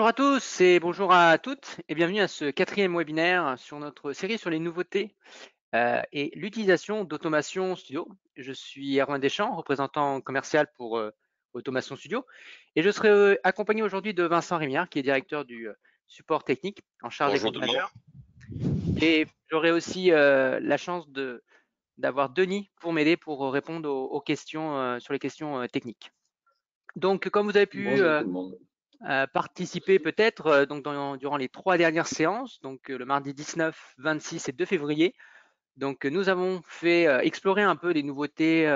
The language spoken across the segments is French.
Bonjour à tous et bonjour à toutes et bienvenue à ce quatrième webinaire sur notre série sur les nouveautés euh, et l'utilisation d'Automation Studio. Je suis Erwin Deschamps, représentant commercial pour euh, Automation Studio et je serai euh, accompagné aujourd'hui de Vincent Rémiard qui est directeur du support technique en charge bonjour des consommateurs. Et j'aurai aussi la chance d'avoir Denis pour m'aider pour répondre aux, questions sur les questions techniques. Donc, comme vous avez pu participer peut-être euh, donc durant les trois dernières séances, donc euh, le mardi 19, 26 et 2 février. Donc nous avons fait euh, explorer un peu des nouveautés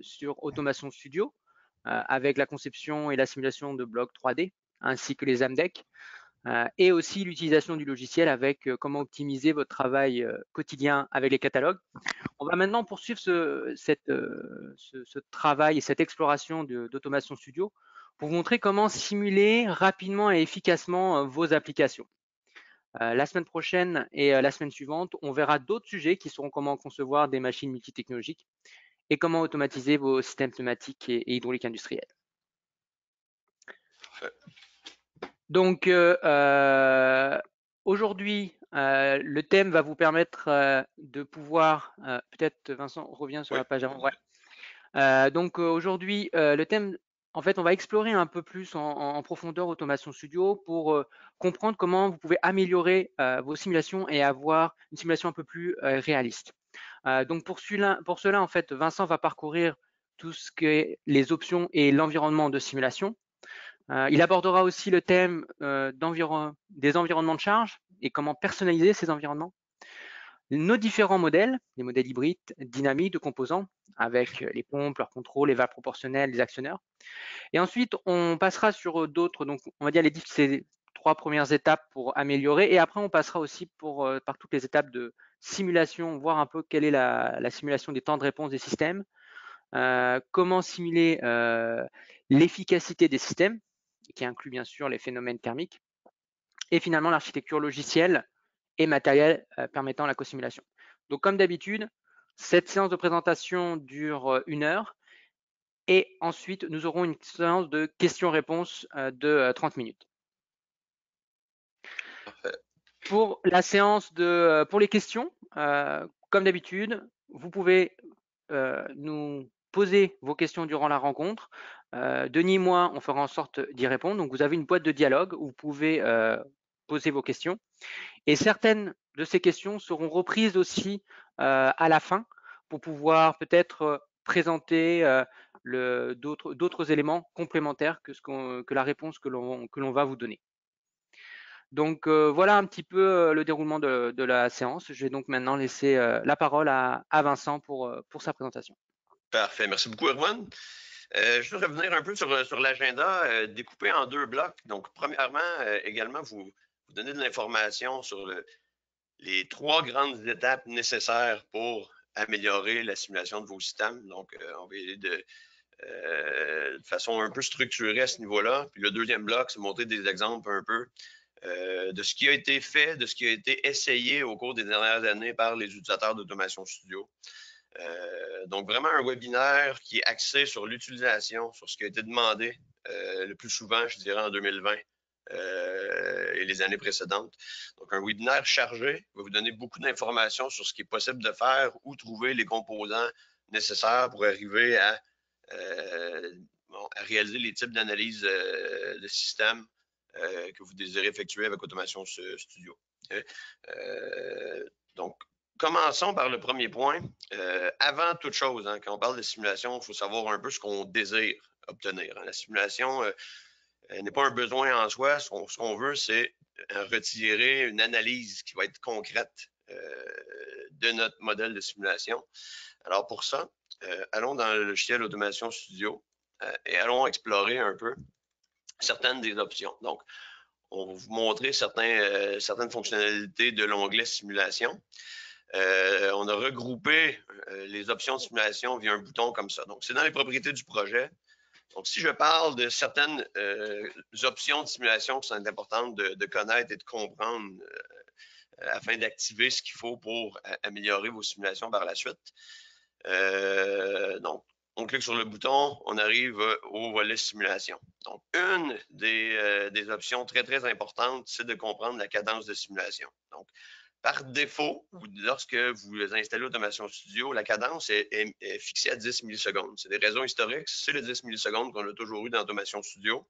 sur Automation Studio avec la conception et la simulation de blocs 3D ainsi que les AMDEC et aussi l'utilisation du logiciel avec comment optimiser votre travail quotidien avec les catalogues. On va maintenant poursuivre ce, ce travail et cette exploration d'Automation Studio pour vous montrer comment simuler rapidement et efficacement euh, vos applications. Euh, la semaine prochaine et euh, la semaine suivante, on verra d'autres sujets qui seront comment concevoir des machines multitechnologiques et comment automatiser vos systèmes pneumatiques et, hydrauliques industriels. Donc, aujourd'hui, le thème va vous permettre de pouvoir, peut-être Vincent revient sur la page avant. donc aujourd'hui, le thème en fait, on va explorer un peu plus en, profondeur Automation Studio pour euh, comprendre comment vous pouvez améliorer euh, vos simulations et avoir une simulation un peu plus euh, réaliste. donc pour, pour, cela, en fait, Vincent va parcourir tout ce qui les options et l'environnement de simulation. il abordera aussi le thème des environnements de charge et comment personnaliser ces environnements nos différents modèles, les modèles hybrides, dynamiques de composants, avec les pompes, leur contrôle, les valves proportionnelles, les actionneurs. Et ensuite, on passera sur d'autres, donc on va dire les ces trois premières étapes pour améliorer, et après on passera aussi pour, euh, par toutes les étapes de simulation, voir un peu quelle est la, simulation des temps de réponse des systèmes, euh, comment simuler euh, l'efficacité des systèmes, qui inclut bien sûr les phénomènes thermiques, et finalement l'architecture logicielle et matériel euh, permettant la co-simulation. Donc comme d'habitude, cette séance de présentation dure euh, une heure et ensuite nous aurons une séance de questions-réponses euh, de 30 minutes. Pour la séance de pour les questions, comme d'habitude, vous pouvez nous poser vos questions durant la rencontre. Denis et moi, on fera en sorte d'y répondre. Donc, vous avez une boîte de dialogue où vous pouvez poser vos questions. Et certaines de ces questions seront reprises aussi euh, à la fin pour pouvoir peut-être euh, présenter euh, d'autres éléments complémentaires que, la réponse que l'on va vous donner. Donc voilà un petit peu le déroulement de, la séance. Je vais donc maintenant laisser la parole à, Vincent pour, sa présentation. Parfait. Merci beaucoup, Erwan. je vais revenir un peu sur l'agenda, découpé en deux blocs. Donc, premièrement, également, vous, vous donner de l'information sur les trois grandes étapes nécessaires pour améliorer la simulation de vos systèmes. Donc, euh, on va y aller euh, de, façon un peu structurée à ce niveau-là. Puis le deuxième bloc, c'est montrer des exemples un peu euh, de ce qui a été fait, de ce qui a été essayé au cours des dernières années par les utilisateurs d'Automation Studio. donc, vraiment un webinaire qui est axé sur l'utilisation, sur ce qui a été demandé le plus souvent, je dirais, en 2020 euh, et les années précédentes. Donc, un webinaire chargé va vous donner beaucoup d'informations sur ce qui est possible de faire, où trouver les composants nécessaires pour arriver à, euh, réaliser les types d'analyse euh, de système que vous désirez effectuer avec Automation Studio. donc, commençons par le premier point. avant toute chose, hein, quand on parle de simulation, il faut savoir un peu ce qu'on désire obtenir. Hein. La simulation, n'est pas un besoin en soi. Ce qu'on veut, c'est euh, retirer une analyse qui va être concrète euh, de notre modèle de simulation. Alors pour ça, allons dans le logiciel Automation Studio et allons explorer un peu certaines des options. Donc, on va vous montrer certaines fonctionnalités de l'onglet Simulation. on a regroupé les options de simulation via un bouton comme ça. Donc, c'est dans les propriétés du projet. Donc, si je parle de certaines euh, options de simulation qui sont importantes de, connaître et de comprendre euh, afin d'activer ce qu'il faut pour améliorer vos simulations par la suite. Euh, donc, on clique sur le bouton, on arrive au volet simulation. Donc, une des, des options très, très importantes, c'est de comprendre la cadence de simulation. Donc, par défaut, lorsque vous installez Automation Studio, la cadence est, fixée à 10 millisecondes. C'est des raisons historiques. C'est les 10 millisecondes qu'on a toujours eu dans Automation Studio.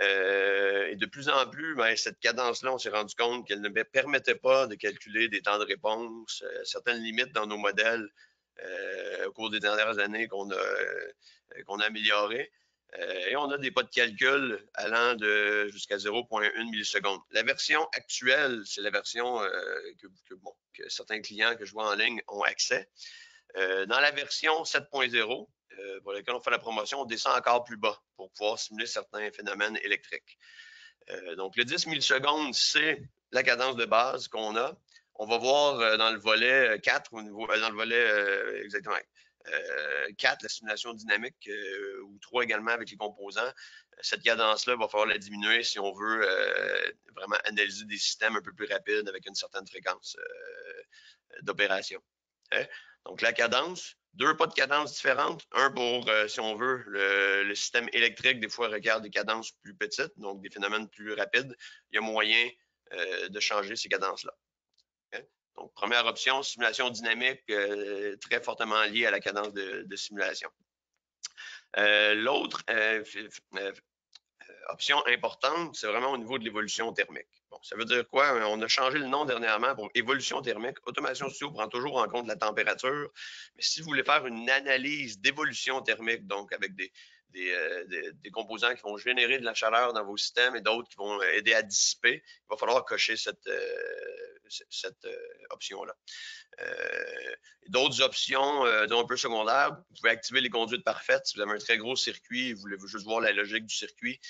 Euh, et de plus en plus, ben, cette cadence-là, on s'est rendu compte qu'elle ne permettait pas de calculer des temps de réponse, euh, certaines limites dans nos modèles euh, au cours des dernières années qu'on a, qu'on a améliorées. Euh, et on a des pas de calcul allant de jusqu'à 0,1 milliseconde. La version actuelle, c'est la version euh, que, certains clients que je vois en ligne ont accès. Euh, dans la version 7.0, pour laquelle on fait la promotion, on descend encore plus bas pour pouvoir simuler certains phénomènes électriques. donc, le 10 millisecondes, c'est la cadence de base qu'on a. On va voir dans le volet 4, au niveau, dans le volet exactement 4, euh, la simulation dynamique, euh, ou 3 également avec les composants. Cette cadence-là, va falloir la diminuer si on veut euh, vraiment analyser des systèmes un peu plus rapides avec une certaine fréquence d'opération. Hein. Donc, la cadence, deux pas de cadence différentes. Un pour, si on veut, le, système électrique, des fois, requiert des cadences plus petites, donc des phénomènes plus rapides. Il y a moyen de changer ces cadences-là. Donc, première option, simulation dynamique, euh, très fortement liée à la cadence de, simulation. Euh, l'autre euh, option importante, c'est vraiment au niveau de l'évolution thermique. Bon, ça veut dire quoi? On a changé le nom dernièrement pour évolution thermique. Automation Studio prend toujours en compte la température, mais si vous voulez faire une analyse d'évolution thermique, donc avec des, des, composants qui vont générer de la chaleur dans vos systèmes et d'autres qui vont aider à dissiper, il va falloir cocher cette, euh, option-là. Euh, d'autres options, euh, dont un peu secondaires, vous pouvez activer les conduites parfaites. Si vous avez un très gros circuit vous voulez juste voir la logique du circuit,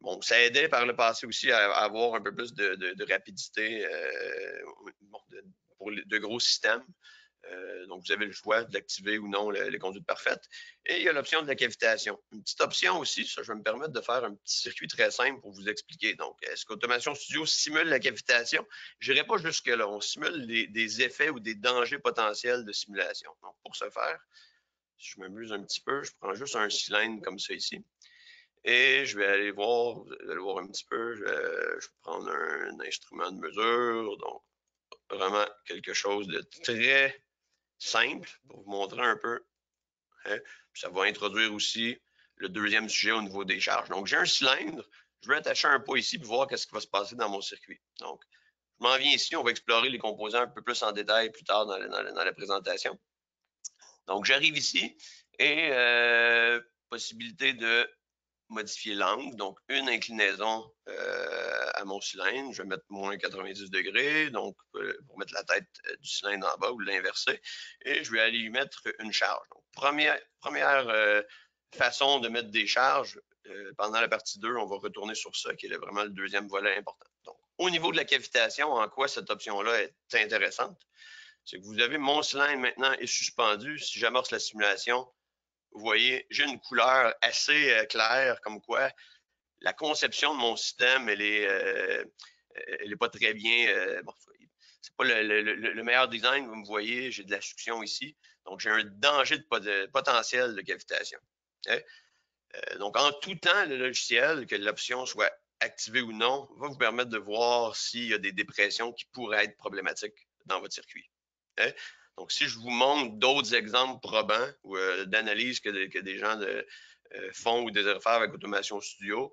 Bon, ça aidait par le passé aussi à, avoir un peu plus de, rapidité pour de gros systèmes. Euh, donc, vous avez le choix d'activer ou non les, conduites parfaites. Et il y a l'option de la cavitation. Une petite option aussi, ça, je vais me permettre de faire un petit circuit très simple pour vous expliquer. Donc, est-ce qu'Automation Studio simule la cavitation? Je n'irai pas jusque-là. On simule des effets ou des dangers potentiels de simulation. Donc, pour ce faire, si je m'amuse un petit peu, je prends juste un cylindre comme ça ici. Et je vais aller voir, vous allez voir un petit peu, je vais, prendre un instrument de mesure. Donc, vraiment quelque chose de très simple pour vous montrer un peu. Hein. Ça va introduire aussi le deuxième sujet au niveau des charges. Donc, j'ai un cylindre, je vais attacher un pot ici pour voir qu'est-ce qui va se passer dans mon circuit. Donc, je m'en viens ici, on va explorer les composants un peu plus en détail plus tard dans la, présentation. Donc, j'arrive ici et euh, possibilité de modifier l'angle, donc une inclinaison euh, à mon cylindre, je vais mettre moins 90 degrés, donc euh, pour mettre la tête euh, du cylindre en bas ou l'inverser, et je vais aller y mettre une charge. Donc, première première façon de mettre des charges, pendant la partie 2, on va retourner sur ça, qui est vraiment le deuxième volet important. Donc, au niveau de la cavitation, en quoi cette option-là est intéressante, c'est que vous avez mon cylindre maintenant est suspendu. Si j'amorce la simulation, vous voyez, j'ai une couleur assez euh, claire, comme quoi la conception de mon système, elle est, euh, pas très bien. Euh, bon, c'est pas le, meilleur design, vous me voyez, j'ai de la succion ici. Donc, j'ai un danger de, potentiel de cavitation. Hein. donc, en tout temps, le logiciel, que l'option soit activée ou non, va vous permettre de voir s'il y a des dépressions qui pourraient être problématiques dans votre circuit. Hein. Donc, si je vous montre d'autres exemples probants ou euh, d'analyses que, des gens euh, font ou désirent faire avec Automation Studio,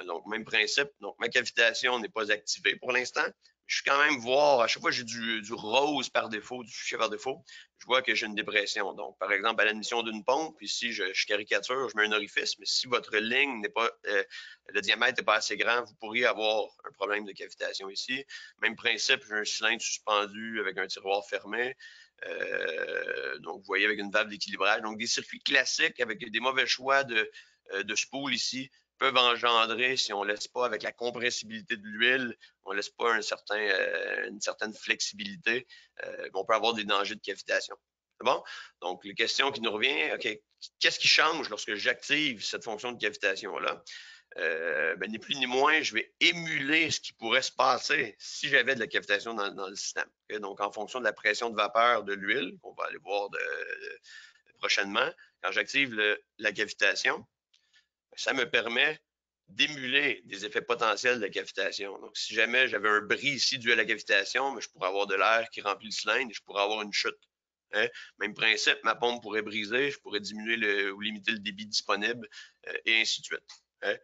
euh, donc même principe. Donc, ma cavitation n'est pas activée pour l'instant. Je suis quand même voir, à chaque fois j'ai du, rose par défaut, du fichier par défaut, je vois que j'ai une dépression. Donc, par exemple, à l'admission d'une pompe, ici, je, je, caricature, je mets un orifice, mais si votre ligne n'est pas, le diamètre n'est pas assez grand, vous pourriez avoir un problème de cavitation ici. Même principe, j'ai un cylindre suspendu avec un tiroir fermé. Euh, donc, vous voyez avec une valve d'équilibrage. Donc, des circuits classiques avec des mauvais choix de, euh, spool ici peuvent engendrer, si on ne laisse pas avec la compressibilité de l'huile, on ne laisse pas euh, une certaine flexibilité, on peut avoir des dangers de cavitation. C'est bon? Donc, les questions qui nous reviennent, OK, qu'est-ce qui change lorsque j'active cette fonction de cavitation-là? Euh, ben, ni plus ni moins, je vais émuler ce qui pourrait se passer si j'avais de la cavitation dans, le système. Donc, en fonction de la pression de vapeur de l'huile, qu'on va aller voir prochainement, quand j'active la cavitation, ça me permet d'émuler des effets potentiels de cavitation. Donc, si jamais j'avais un bris ici dû à la cavitation, mais je pourrais avoir de l'air qui remplit le cylindre et je pourrais avoir une chute. Hein. Même principe, ma pompe pourrait briser, je pourrais diminuer ou limiter le débit disponible euh, et ainsi de suite. Hein.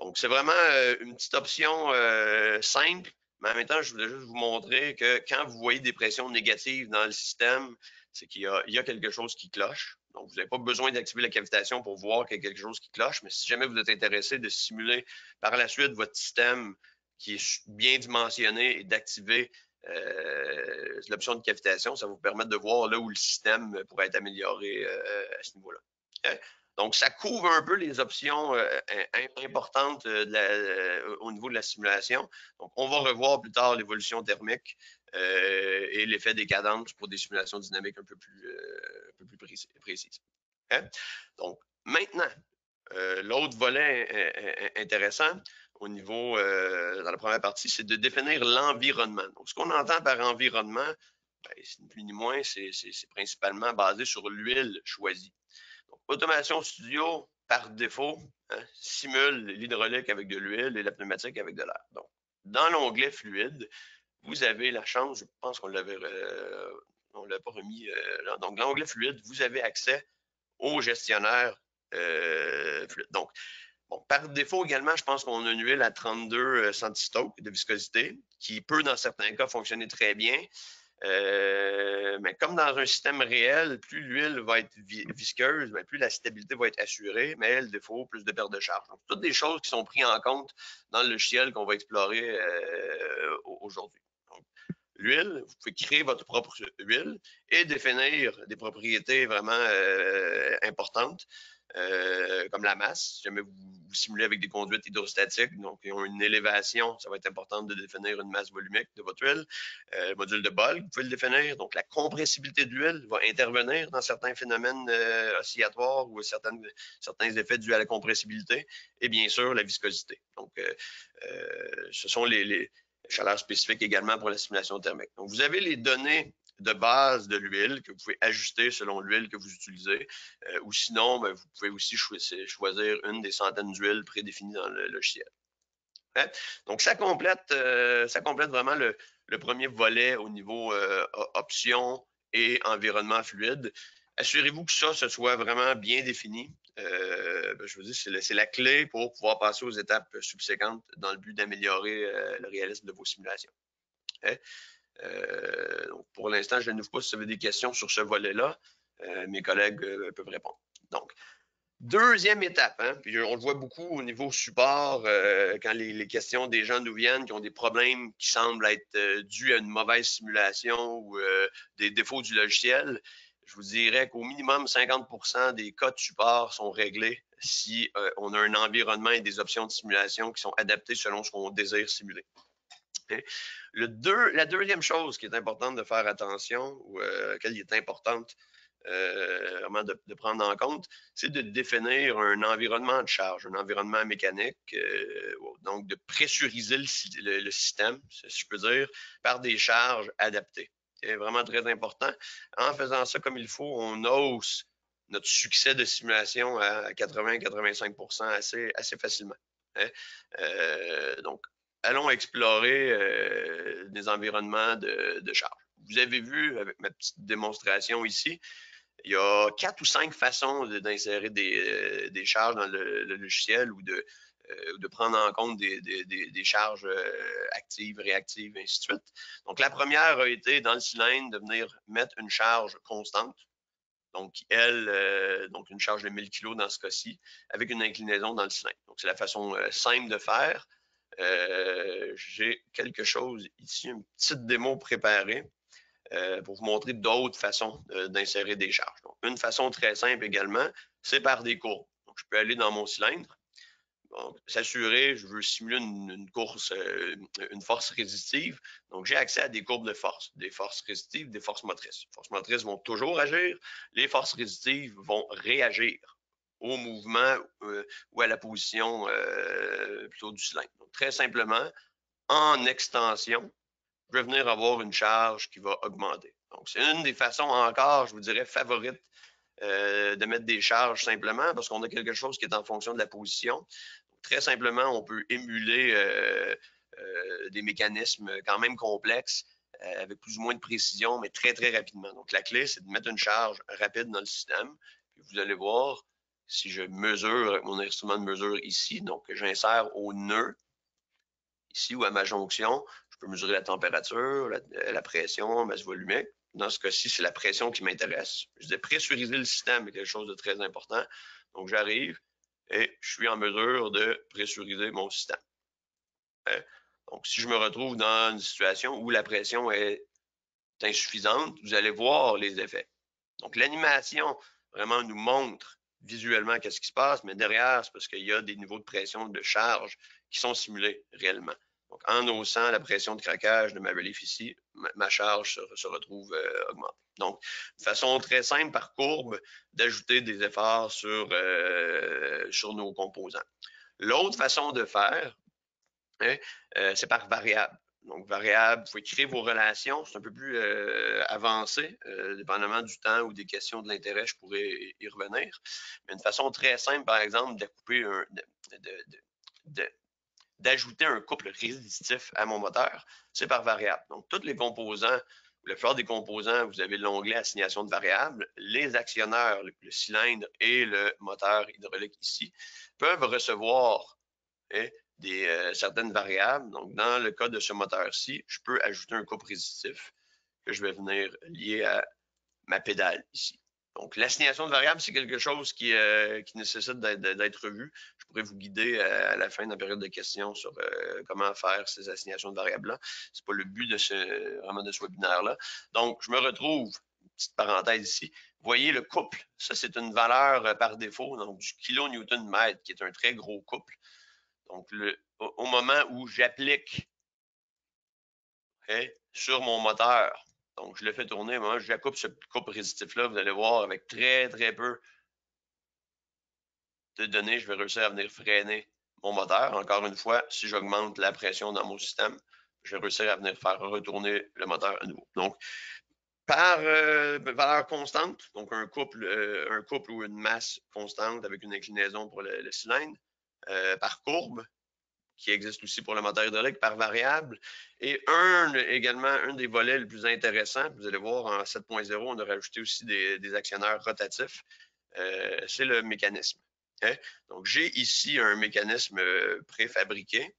Donc, c'est vraiment euh, une petite option euh, simple, mais en même temps, je voulais juste vous montrer que quand vous voyez des pressions négatives dans le système, c'est qu'il y, a quelque chose qui cloche. Donc, vous n'avez pas besoin d'activer la cavitation pour voir qu'il y a quelque chose qui cloche, mais si jamais vous êtes intéressé de simuler par la suite votre système qui est bien dimensionné et d'activer euh, l'option de cavitation, ça vous permettre de voir là où le système pourrait être amélioré euh, à ce niveau-là. Euh, donc, ça couvre un peu les options importantes au niveau de la simulation. Donc, on va revoir plus tard l'évolution thermique et l'effet des cadences pour des simulations dynamiques un peu plus, précises. Hein? Donc, maintenant, l'autre volet intéressant, au niveau, euh, dans la première partie, c'est de définir l'environnement. Donc, ce qu'on entend par environnement, ben, ni plus ni moins, c'est principalement basé sur l'huile choisie. Automation Studio, par défaut, hein, simule l'hydraulique avec de l'huile et la pneumatique avec de l'air. Donc, dans l'onglet fluide, vous avez la chance, je pense qu'on l'avait, euh, on l'a pas remis. Euh, donc, l'onglet fluide, vous avez accès au gestionnaire fluide. Donc, par défaut également, je pense qu'on a une huile à 32 euh, centistokes de viscosité, qui peut dans certains cas fonctionner très bien. Euh, mais comme dans un système réel, plus l'huile va être visqueuse, ben, plus la stabilité va être assurée, mais le défaut, plus de perte de charge. Donc, toutes des choses qui sont prises en compte dans le logiciel qu'on va explorer euh, aujourd'hui. L'huile, vous pouvez créer votre propre huile et définir des propriétés vraiment importantes. Euh, comme la masse. Si jamais vous, simulez avec des conduites hydrostatiques, donc ils ont une élévation, ça va être important de définir une masse volumique de votre huile. Euh, le module de Bolk, vous pouvez le définir. Donc la compressibilité de l'huile va intervenir dans certains phénomènes euh, oscillatoires ou certaines, certains effets dus à la compressibilité. Et bien sûr, la viscosité. Donc ce sont les chaleurs spécifiques également pour la simulation thermique. Donc vous avez les données de base de l'huile que vous pouvez ajuster selon l'huile que vous utilisez. Euh, ou sinon, ben, vous pouvez aussi choisir une des centaines d'huiles prédéfinies dans le logiciel. Hein? Donc, ça complète, euh, ça complète vraiment le, premier volet au niveau euh, options et environnement fluide. Assurez-vous que ça, ce soit vraiment bien défini. Ben, je vous dis, c'est la, clé pour pouvoir passer aux étapes subséquentes dans le but d'améliorer le réalisme de vos simulations. Hein? Euh, pour l'instant, je ne vous pas si vous avez des questions sur ce volet-là. Euh, mes collègues euh, peuvent répondre. Donc, Deuxième étape, hein, puis on le voit beaucoup au niveau support, quand les, questions des gens nous viennent qui ont des problèmes qui semblent être dus à une mauvaise simulation ou des défauts du logiciel. Je vous dirais qu'au minimum 50% des cas de support sont réglés si on a un environnement et des options de simulation qui sont adaptées selon ce qu'on désire simuler. La deuxième chose qui est importante de faire attention, ou euh, laquelle il est importante euh, vraiment de, prendre en compte, c'est de définir un environnement de charge, un environnement mécanique, euh, donc de pressuriser le, système, si je peux dire, par des charges adaptées. C'est vraiment très important. En faisant ça comme il faut, on hausse notre succès de simulation à 80-85 assez, assez facilement. Hein. donc, allons explorer euh, des environnements de, charge. Vous avez vu avec ma petite démonstration ici, il y a quatre ou cinq façons d'insérer euh, des, charges dans le, logiciel ou de, euh, de, prendre en compte des, charges actives, réactives, et ainsi de suite. Donc, la première a été dans le cylindre de venir mettre une charge constante. Donc, elle, donc une charge de 1000 kg dans ce cas-ci, avec une inclinaison dans le cylindre. Donc, c'est la façon simple de faire. Euh, j'ai quelque chose ici, une petite démo préparée euh, pour vous montrer d'autres façons d'insérer des charges. une façon très simple également, c'est par des courbes. je peux aller dans mon cylindre, s'assurer, je veux simuler une, course, euh, une force résistive. Donc, j'ai accès à des courbes de force, des forces résistives, des forces motrices. Les forces motrices vont toujours agir, les forces résistitives vont réagir au mouvement euh, ou à la position euh, plutôt du cylindre. Donc, très simplement, en extension, je vais venir avoir une charge qui va augmenter. Donc, c'est une des façons encore, je vous dirais, favorites de mettre des charges simplement parce qu'on a quelque chose qui est en fonction de la position. très simplement, on peut émuler des mécanismes quand même complexes avec plus ou moins de précision, mais très, très rapidement. Donc, la clé, c'est de mettre une charge rapide dans le système. Vous allez voir, si je mesure mon instrument de mesure ici, donc j'insère au nœud, ici ou à ma jonction, je peux mesurer la température, la, pression, masse volumique. Dans ce cas-ci, c'est la pression qui m'intéresse. Je dis pressuriser le système est quelque chose de très important. Donc, j'arrive et je suis en mesure de pressuriser mon système. Hein? Donc, si je me retrouve dans une situation où la pression est insuffisante, vous allez voir les effets. Donc, l'animation vraiment nous montre visuellement qu'est-ce qui se passe, mais derrière, c'est parce qu'il y a des niveaux de pression de charge qui sont simulés réellement. Donc, en haussant la pression de craquage de ma relief ici, ma, charge se, retrouve euh, augmentée. Donc, de façon très simple, par courbe, d'ajouter des efforts sur, euh, sur nos composants. L'autre façon de faire, hein, euh, c'est par variable. Donc, variable, vous pouvez créer vos relations. C'est un peu plus euh, avancé, euh, dépendamment du temps ou des questions de l'intérêt, je pourrais y revenir. Mais une façon très simple, par exemple, d'ajouter un couple résistif à mon moteur, c'est par variable. Donc, tous les composants, la plupart des composants, vous avez l'onglet assignation de variables. Les actionneurs, le, cylindre et le moteur hydraulique ici, peuvent recevoir hein, des, euh, certaines variables. Donc, dans le cas de ce moteur-ci, je peux ajouter un couple résistif que je vais venir lier à ma pédale ici. Donc, l'assignation de variables, c'est quelque chose qui, euh, qui nécessite d'être revu. Je pourrais vous guider à, la fin de la période de questions sur euh, comment faire ces assignations de variables-là. Ce n'est pas le but de ce, vraiment de ce webinaire-là. Donc, je me retrouve, petite parenthèse ici, voyez le couple. Ça, c'est une valeur par défaut, donc du kilonewton-mètre, qui est un très gros couple. Donc, le, au, moment où j'applique sur mon moteur, donc je le fais tourner, moi, je coupe ce coupe résistif-là, vous allez voir, avec très, très peu de données, je vais réussir à venir freiner mon moteur. Encore une fois, si j'augmente la pression dans mon système, je vais réussir à venir faire retourner le moteur à nouveau. Donc, par euh, valeur constante, donc un couple, euh, un couple ou une masse constante avec une inclinaison pour le cylindre, euh, par courbe, qui existe aussi pour le moteur hydraulique, par variable. Et un également, un des volets les plus intéressants, vous allez voir en 7.0, on a rajouté aussi des, actionnaires rotatifs, euh, c'est le mécanisme. Hein? Donc, j'ai ici un mécanisme euh, préfabriqué.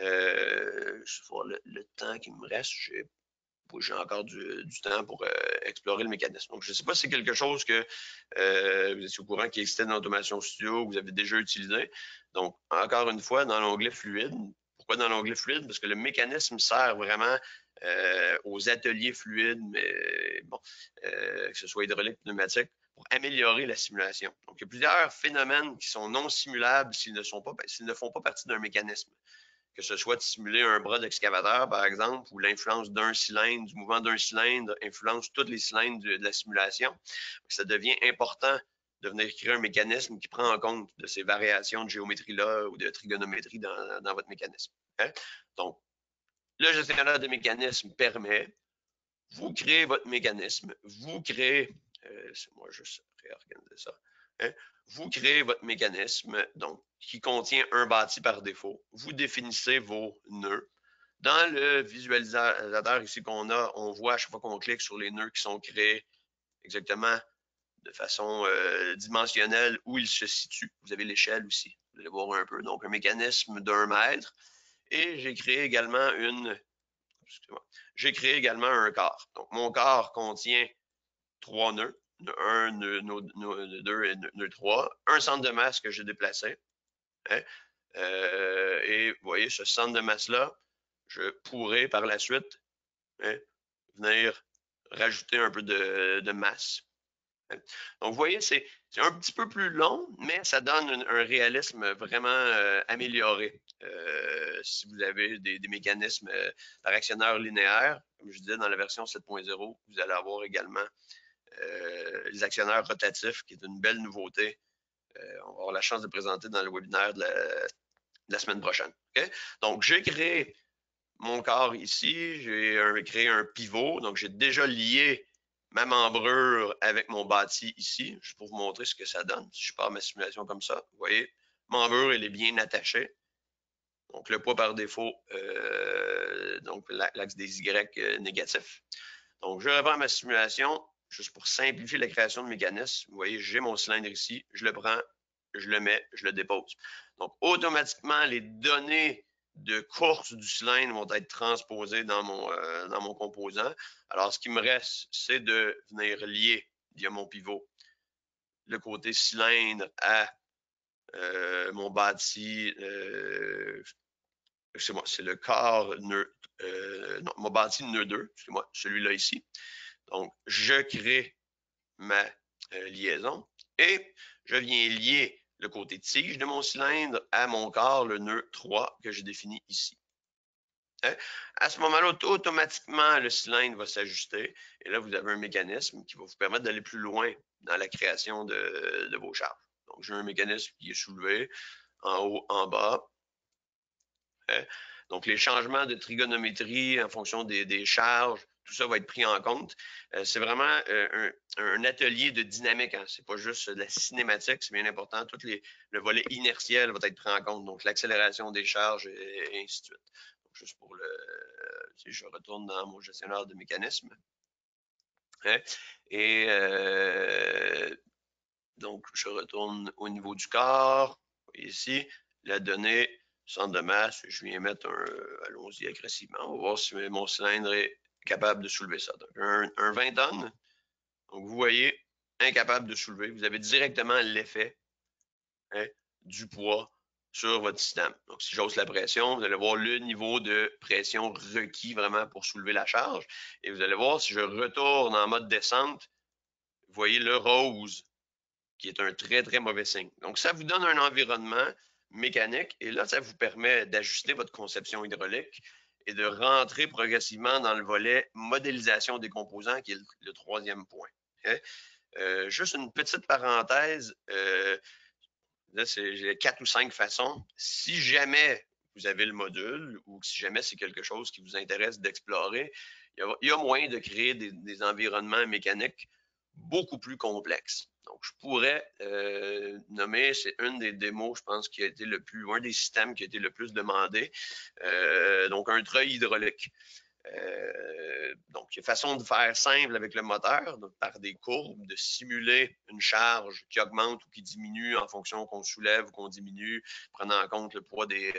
je vais voir le, temps qui me reste. J'ai encore du, temps pour euh, explorer le mécanisme. Donc, je ne sais pas si c'est quelque chose que euh, vous étiez au courant qui existait dans l'Automation Studio, que vous avez déjà utilisé. Donc, encore une fois, dans l'onglet fluide. Pourquoi dans l'onglet fluide? Parce que le mécanisme sert vraiment euh, aux ateliers fluides, mais bon, que ce soit hydraulique, pneumatique, pour améliorer la simulation. Donc, il y a plusieurs phénomènes qui sont non simulables s'ils ne, sont pas, s'ils ne font pas partie d'un mécanisme que ce soit de simuler un bras d'excavateur, par exemple, où l'influence d'un cylindre, du mouvement d'un cylindre, influence tous les cylindres de, la simulation. Ça devient important de venir créer un mécanisme qui prend en compte de ces variations de géométrie-là ou de trigonométrie dans, votre mécanisme. Hein? Donc, le gestionnaire de mécanisme permet, vous créez votre mécanisme, vous créez, euh, c'est moi juste réorganiser ça, vous créez votre mécanisme, donc, qui contient un bâti par défaut. Vous définissez vos nœuds. Dans le visualisateur ici qu'on a, on voit à chaque fois qu'on clique sur les nœuds qui sont créés exactement de façon euh, dimensionnelle où ils se situent. Vous avez l'échelle aussi. Vous allez voir un peu. Donc, un mécanisme d'un mètre. Et j'ai créé également une. J'ai créé également un corps. Donc, mon corps contient trois nœuds. 1, nœud 2 et nœud 3, un centre de masse que j'ai déplacé. Hein. Euh, et vous voyez, ce centre de masse-là, je pourrais par la suite hein, venir rajouter un peu de, masse. Hein. Donc, vous voyez, c'est un petit peu plus long, mais ça donne un, réalisme vraiment euh, amélioré. Euh, si vous avez des, mécanismes par actionneur linéaire, comme je disais dans la version 7.0, vous allez avoir également les actionnaires rotatifs, qui est une belle nouveauté. Euh, on va avoir la chance de présenter dans le webinaire de la, semaine prochaine. Donc, j'ai créé mon corps ici, j'ai créé un pivot, donc j'ai déjà lié ma membrure avec mon bâti ici, juste pour vous montrer ce que ça donne. Si je pars ma simulation comme ça, vous voyez, membrure, elle est bien attachée. Donc, le poids par défaut, euh, donc l'axe des Y euh, négatif. Donc, je reprends ma simulation, juste pour simplifier la création de mécanisme. Vous voyez, j'ai mon cylindre ici, je le prends, je le mets, je le dépose. Donc, automatiquement, les données de course du cylindre vont être transposées dans mon, euh, dans mon composant. Alors, ce qui me reste, c'est de venir lier via mon pivot le côté cylindre à euh, mon bâti, euh, moi c'est le corps nœud, euh, non, mon bâti nœud 2, excusez-moi, celui-là ici. Donc, je crée ma euh, liaison et je viens lier le côté tige de mon cylindre à mon corps, le nœud 3 que j'ai défini ici. Hein? À ce moment-là, automatiquement, le cylindre va s'ajuster et là, vous avez un mécanisme qui va vous permettre d'aller plus loin dans la création de, vos charges. Donc, j'ai un mécanisme qui est soulevé en haut, en bas. Hein? Donc, les changements de trigonométrie en fonction des charges, tout ça va être pris en compte. Euh, c'est vraiment euh, un, atelier de dynamique. Hein. C'est pas juste de la cinématique, c'est bien important. Tout les, le volet inertiel va être pris en compte, donc l'accélération des charges et, ainsi de suite. Donc, juste pour le, si je retourne dans mon gestionnaire de mécanismes. Hein. Et euh, donc, je retourne au niveau du corps. Ici, la donnée centre de masse, je viens mettre un, allons-y agressivement, on va voir si mon cylindre est capable de soulever ça. Donc, un, 20 tonnes, donc vous voyez, incapable de soulever. Vous avez directement l'effet hein, du poids sur votre système. Donc, si j'ose la pression, vous allez voir le niveau de pression requis vraiment pour soulever la charge. Et vous allez voir, si je retourne en mode descente, vous voyez le rose, qui est un très, très mauvais signe. Donc, ça vous donne un environnement mécanique et là, ça vous permet d'ajuster votre conception hydraulique et de rentrer progressivement dans le volet modélisation des composants, qui est le, troisième point. Euh, juste une petite parenthèse, euh, j'ai quatre ou cinq façons. Si jamais vous avez le module ou si jamais c'est quelque chose qui vous intéresse d'explorer, il, y a moyen de créer des environnements mécaniques beaucoup plus complexes. Donc, je pourrais euh, nommer, c'est une des démos, je pense, qui a été le plus, un des systèmes qui a été le plus demandé. Euh, donc, un treuil hydraulique. Euh, donc, il y a façon de faire simple avec le moteur, donc par des courbes, de simuler une charge qui augmente ou qui diminue en fonction qu'on soulève ou qu'on diminue, prenant en compte le poids des,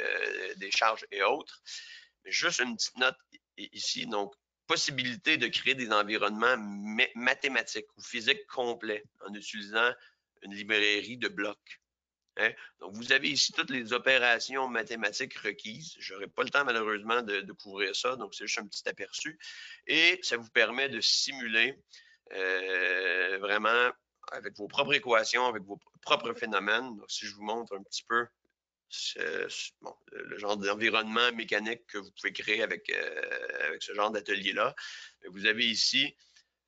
des charges et autres. Mais juste une petite note ici, donc possibilité de créer des environnements mathématiques ou physiques complets en utilisant une librairie de blocs. Hein? Donc, vous avez ici toutes les opérations mathématiques requises. Je n'aurai pas le temps, malheureusement, de, couvrir ça, donc c'est juste un petit aperçu. Et ça vous permet de simuler euh, vraiment avec vos propres équations, avec vos propres phénomènes. Donc, si je vous montre un petit peu le genre d'environnement mécanique que vous pouvez créer avec, euh, ce genre d'atelier-là. Vous avez ici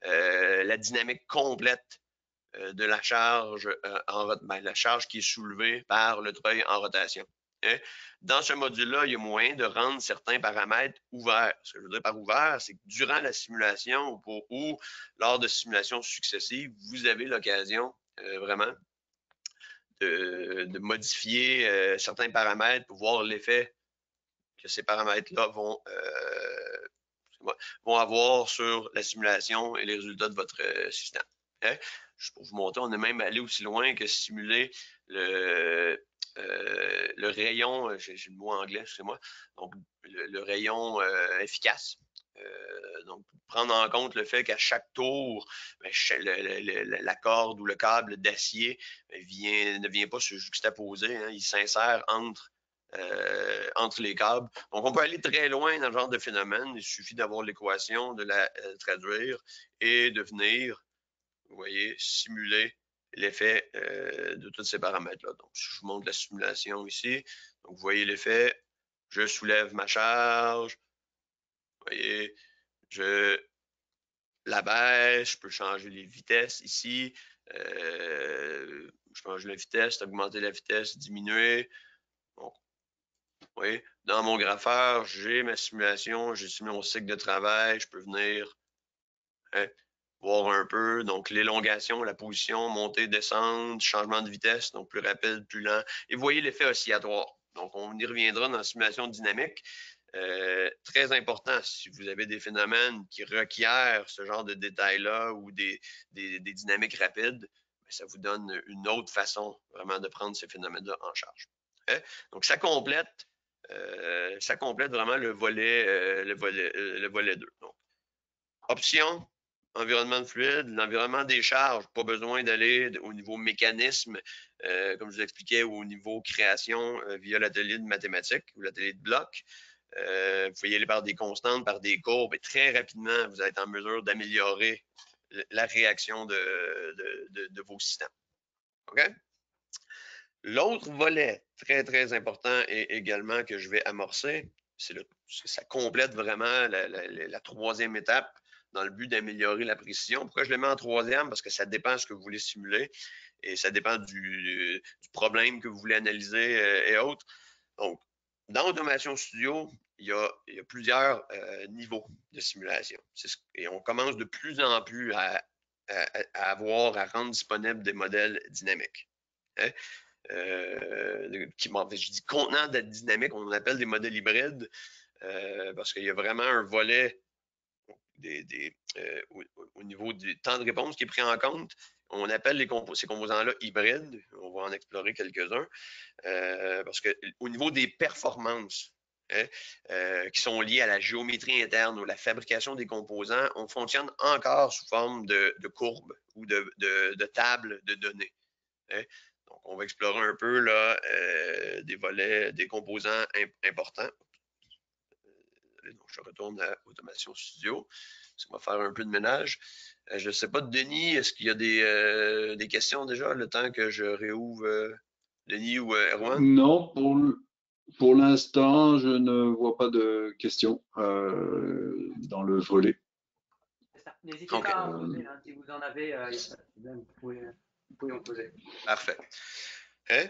euh, la dynamique complète euh, de la charge, en, ben, la charge qui est soulevée par le treuil en rotation. Hein. Dans ce module-là, il y a moyen de rendre certains paramètres ouverts. Ce que je veux dire par ouvert, c'est que durant la simulation ou, ou lors de simulations successives, vous avez l'occasion vraiment de, modifier euh, certains paramètres pour voir l'effet que ces paramètres-là vont, euh, vont avoir sur la simulation et les résultats de votre euh, système. Hein? Pour vous montrer, on est même allé aussi loin que simuler le, le rayon, j'ai le mot anglais, excusez-moi, donc le rayon efficace. Euh, donc, prendre en compte le fait qu'à chaque tour, ben, la corde ou le câble d'acier ben, ne vient pas se juxtaposer, hein, il s'insère entre, euh, entre les câbles. Donc, on peut aller très loin dans ce genre de phénomène. Il suffit d'avoir l'équation, de la euh, traduire et de venir, vous voyez, simuler l'effet de tous ces paramètres-là. Donc, si je vous montre la simulation ici, donc, vous voyez l'effet, je soulève ma charge, voyez, je la baisse, je peux changer les vitesses ici. Euh, je peux changer la vitesse, augmenter la vitesse, diminuer. Bon. Oui. Dans mon grapheur, j'ai ma simulation, j'ai simulé mon cycle de travail, je peux venir hein, voir un peu. Donc, l'élongation, la position, montée, descente, changement de vitesse, donc plus rapide, plus lent. Et vous voyez l'effet oscillatoire. Donc, on y reviendra dans la simulation dynamique. Euh, très important, si vous avez des phénomènes qui requièrent ce genre de détails-là ou des, dynamiques rapides, ben, ça vous donne une autre façon vraiment de prendre ces phénomènes-là en charge. Hein? Donc, ça complète, euh, ça complète vraiment le volet, euh, le volet, le volet 2. Donc, option, environnement fluide, l'environnement des charges, pas besoin d'aller au niveau mécanisme, euh, comme je vous expliquais, ou au niveau création euh, via l'atelier de mathématiques ou l'atelier de bloc. Euh, vous pouvez y aller par des constantes, par des courbes, et très rapidement, vous être en mesure d'améliorer la réaction de, vos systèmes. OK? L'autre volet très, très important et également que je vais amorcer, c'est ça complète vraiment la troisième étape dans le but d'améliorer la précision. Pourquoi je le mets en troisième? Parce que ça dépend de ce que vous voulez simuler et ça dépend du, problème que vous voulez analyser euh, et autres. Donc, dans Automation Studio, il y a, plusieurs euh, niveaux de simulation. et on commence de plus en plus à, avoir, à rendre disponibles des modèles dynamiques. Hein? Euh, qui, je dis contenant d'être dynamique, on appelle des modèles hybrides parce qu'il y a vraiment un volet euh, au, niveau du temps de réponse qui est pris en compte. On appelle ces composants-là hybrides. On va en explorer quelques-uns. Euh, parce qu'au niveau des performances, hein, euh, qui sont liées à la géométrie interne ou la fabrication des composants, on fonctionne encore sous forme de, courbes ou de, de, tables de données. Hein. Donc, on va explorer un peu là, des volets, des composants importants je retourne à Automation Studio. Ça va faire un peu de ménage. Euh, je ne sais pas, Denis, est-ce qu'il y a des, euh, questions déjà, le temps que je réouvre euh, Denis ou Erwan? Non, pour, l'instant, je ne vois pas de questions dans le volet. N'hésitez pas à en poser. Hein, si vous en avez, vous, pouvez, en poser. Parfait. Hein?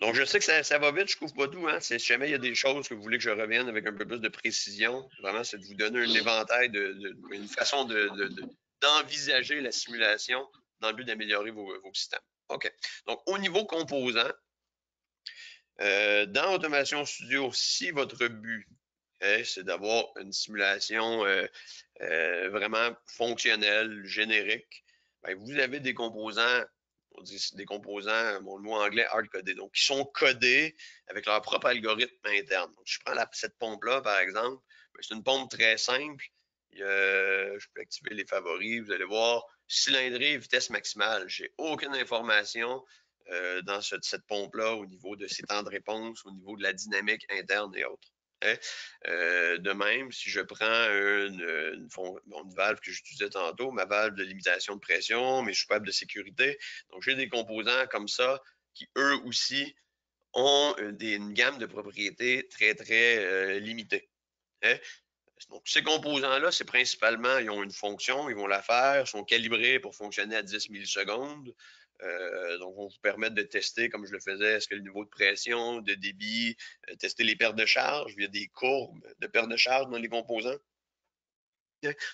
Donc, je sais que ça, va vite, je couvre pas tout. Hein. Si jamais il y a des choses que vous voulez que je revienne avec un peu plus de précision, vraiment, c'est de vous donner un éventail, une façon d'envisager la simulation dans le but d'améliorer vos, systèmes. OK. Donc, au niveau composant, euh, dans Automation Studio, si votre but c'est d'avoir une simulation euh, euh, vraiment fonctionnelle, générique, ben, vous avez des composants des composants, bon, le mot anglais hard-codés, donc qui sont codés avec leur propre algorithme interne. Je prends cette pompe-là, par exemple, ben, c'est une pompe très simple. je peux activer les favoris, vous allez voir, cylindrée, vitesse maximale. J'ai aucune information euh, dans cette pompe-là au niveau de ses temps de réponse, au niveau de la dynamique interne et autres. Euh, de même, si je prends une, valve que j'utilisais tantôt, ma valve de limitation de pression, mes choupes de sécurité, donc j'ai des composants comme ça qui, eux aussi, ont une, gamme de propriétés très, très euh, limitée. Hein. Donc, ces composants-là, c'est principalement, ils ont une fonction, ils vont la faire, sont calibrés pour fonctionner à 10 millisecondes. Euh, donc, on vous permettre de tester, comme je le faisais, est-ce que le niveau de pression, de débit, euh, tester les pertes de charge. Via des courbes de perte de charge dans les composants.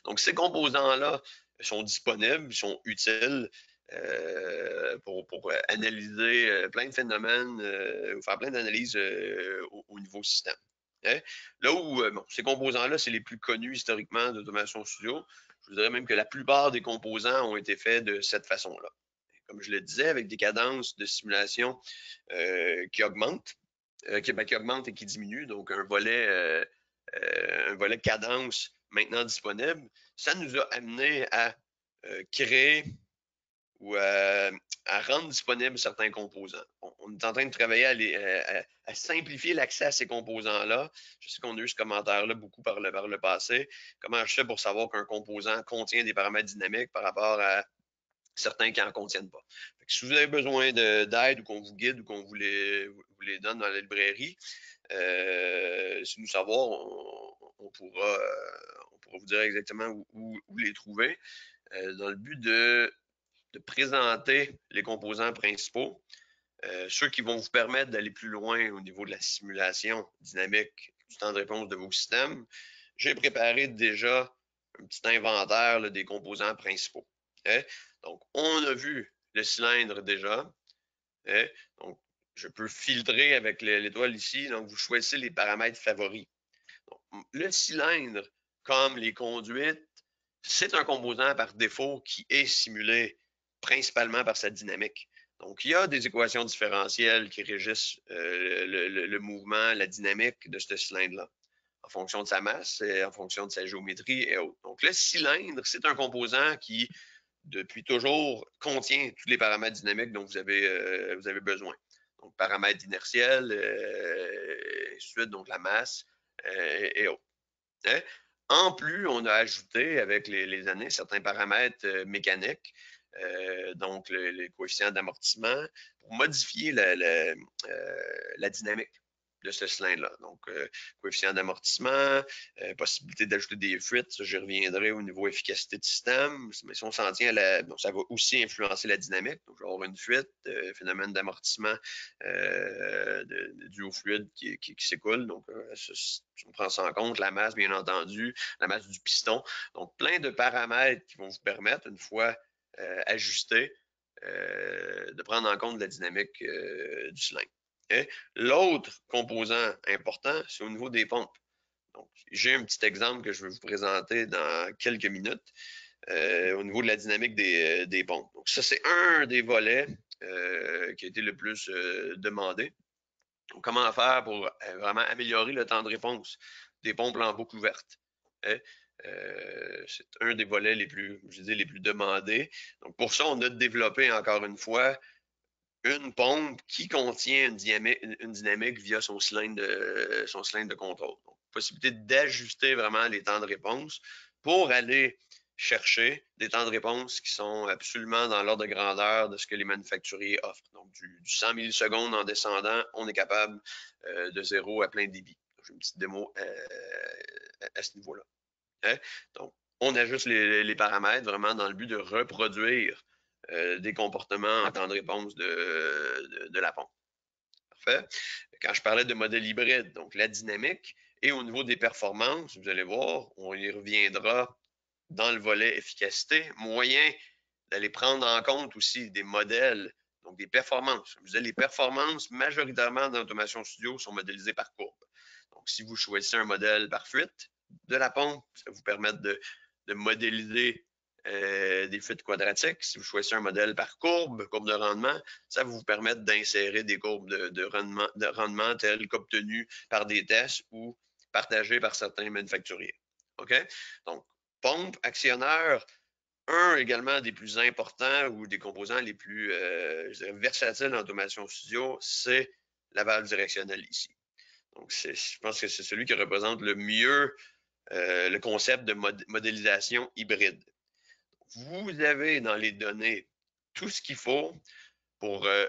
Donc, ces composants-là sont disponibles, sont utiles euh, pour, analyser plein de phénomènes, ou faire plein d'analyses au, niveau système. Là où ces composants-là, c'est les plus connus historiquement d'Automation Studio, je vous dirais même que la plupart des composants ont été faits de cette façon-là comme je le disais, avec des cadences de simulation euh, qui augmentent, euh, ben, qui, augmentent et qui diminuent. Donc, un volet, euh, un volet cadence maintenant disponible. Ça nous a amené à créer ou à, rendre disponibles certains composants. On, est en train de travailler à, simplifier l'accès à ces composants-là. Je sais qu'on a eu ce commentaire-là beaucoup par le, par le passé. Comment je fais pour savoir qu'un composant contient des paramètres dynamiques par rapport à certains qui n'en contiennent pas. si vous avez besoin d'aide ou qu'on vous guide ou qu'on vous les, donne dans la librairie, euh, si nous savoir, on, pourra, on pourra vous dire exactement où, les trouver euh, dans le but de, présenter les composants principaux, euh, ceux qui vont vous permettre d'aller plus loin au niveau de la simulation dynamique du temps de réponse de vos systèmes. J'ai préparé déjà un petit inventaire des composants principaux. Hein? Donc, on a vu le cylindre déjà. Hein? Donc, je peux filtrer avec l'étoile ici. Donc, vous choisissez les paramètres favoris. le cylindre, comme les conduites, c'est un composant par défaut qui est simulé principalement par sa dynamique. Donc, il y a des équations différentielles qui régissent euh, le, mouvement, la dynamique de ce cylindre-là, en fonction de sa masse, et en fonction de sa géométrie et autres. Donc, le cylindre, c'est un composant qui, depuis toujours, contient tous les paramètres dynamiques dont vous avez, euh, vous avez besoin. Donc, paramètres inertiels, euh, suite, donc la masse et, autres. Hein? En plus, on a ajouté avec les années certains paramètres mécaniques euh, donc les coefficients d'amortissement, pour modifier la, euh, dynamique de ce cylindre-là. Donc, euh, coefficient d'amortissement, possibilité d'ajouter des fuites, ça, j'y reviendrai au niveau efficacité de système. Mais si on s'en tient à ça va aussi influencer la dynamique. Donc, je vais avoir une fuite, phénomène d'amortissement dû au fluide qui, s'écoule. Donc, on prend ça en compte, la masse, bien entendu, la masse du piston. Donc, plein de paramètres qui vont vous permettre, une fois euh, euh, de prendre en compte la dynamique euh, du cylindre. L'autre composant important, c'est au niveau des pompes. j'ai un petit exemple que je vais vous présenter dans quelques minutes au niveau de la dynamique des, pompes. Donc, ça, c'est un des volets qui a été le plus demandé. comment faire pour vraiment améliorer le temps de réponse des pompes en boucle ouverte? Euh, c'est un des volets les plus, je dis, les plus demandés. Donc, pour ça, on a développé encore une fois une pompe qui contient une dynamique, via son cylindre, de, son cylindre de contrôle. Donc, possibilité d'ajuster vraiment les temps de réponse pour aller chercher des temps de réponse qui sont absolument dans l'ordre de grandeur de ce que les manufacturiers offrent. Donc, du, 100 millisecondes en descendant, on est capable euh, de zéro à plein débit. J'ai une petite démo euh, à ce niveau-là. Hein? Donc, on ajuste les, paramètres vraiment dans le but de reproduire des comportements en temps de réponse de, la pompe. Parfait. Quand je parlais de modèle hybride, donc la dynamique et au niveau des performances, vous allez voir, on y reviendra dans le volet efficacité, moyen d'aller prendre en compte aussi des modèles, donc des performances. Vous avez les performances majoritairement dans l'automation studio sont modélisées par courbe. Donc, si vous choisissez un modèle par fuite, de la pompe. Ça vous permet de, modéliser euh, des fuites quadratiques. Si vous choisissez un modèle par courbe, courbe de rendement, ça va vous permettre d'insérer des courbes de, rendement, de rendement telles qu'obtenues par des tests ou partagées par certains manufacturiers. OK? Donc, pompe, actionneur, un également des plus importants ou des composants les plus euh, versatiles en automation studio, c'est la valve directionnelle ici. Donc, je pense que c'est celui qui représente le mieux euh, le concept de modélisation hybride. Vous avez dans les données tout ce qu'il faut pour euh,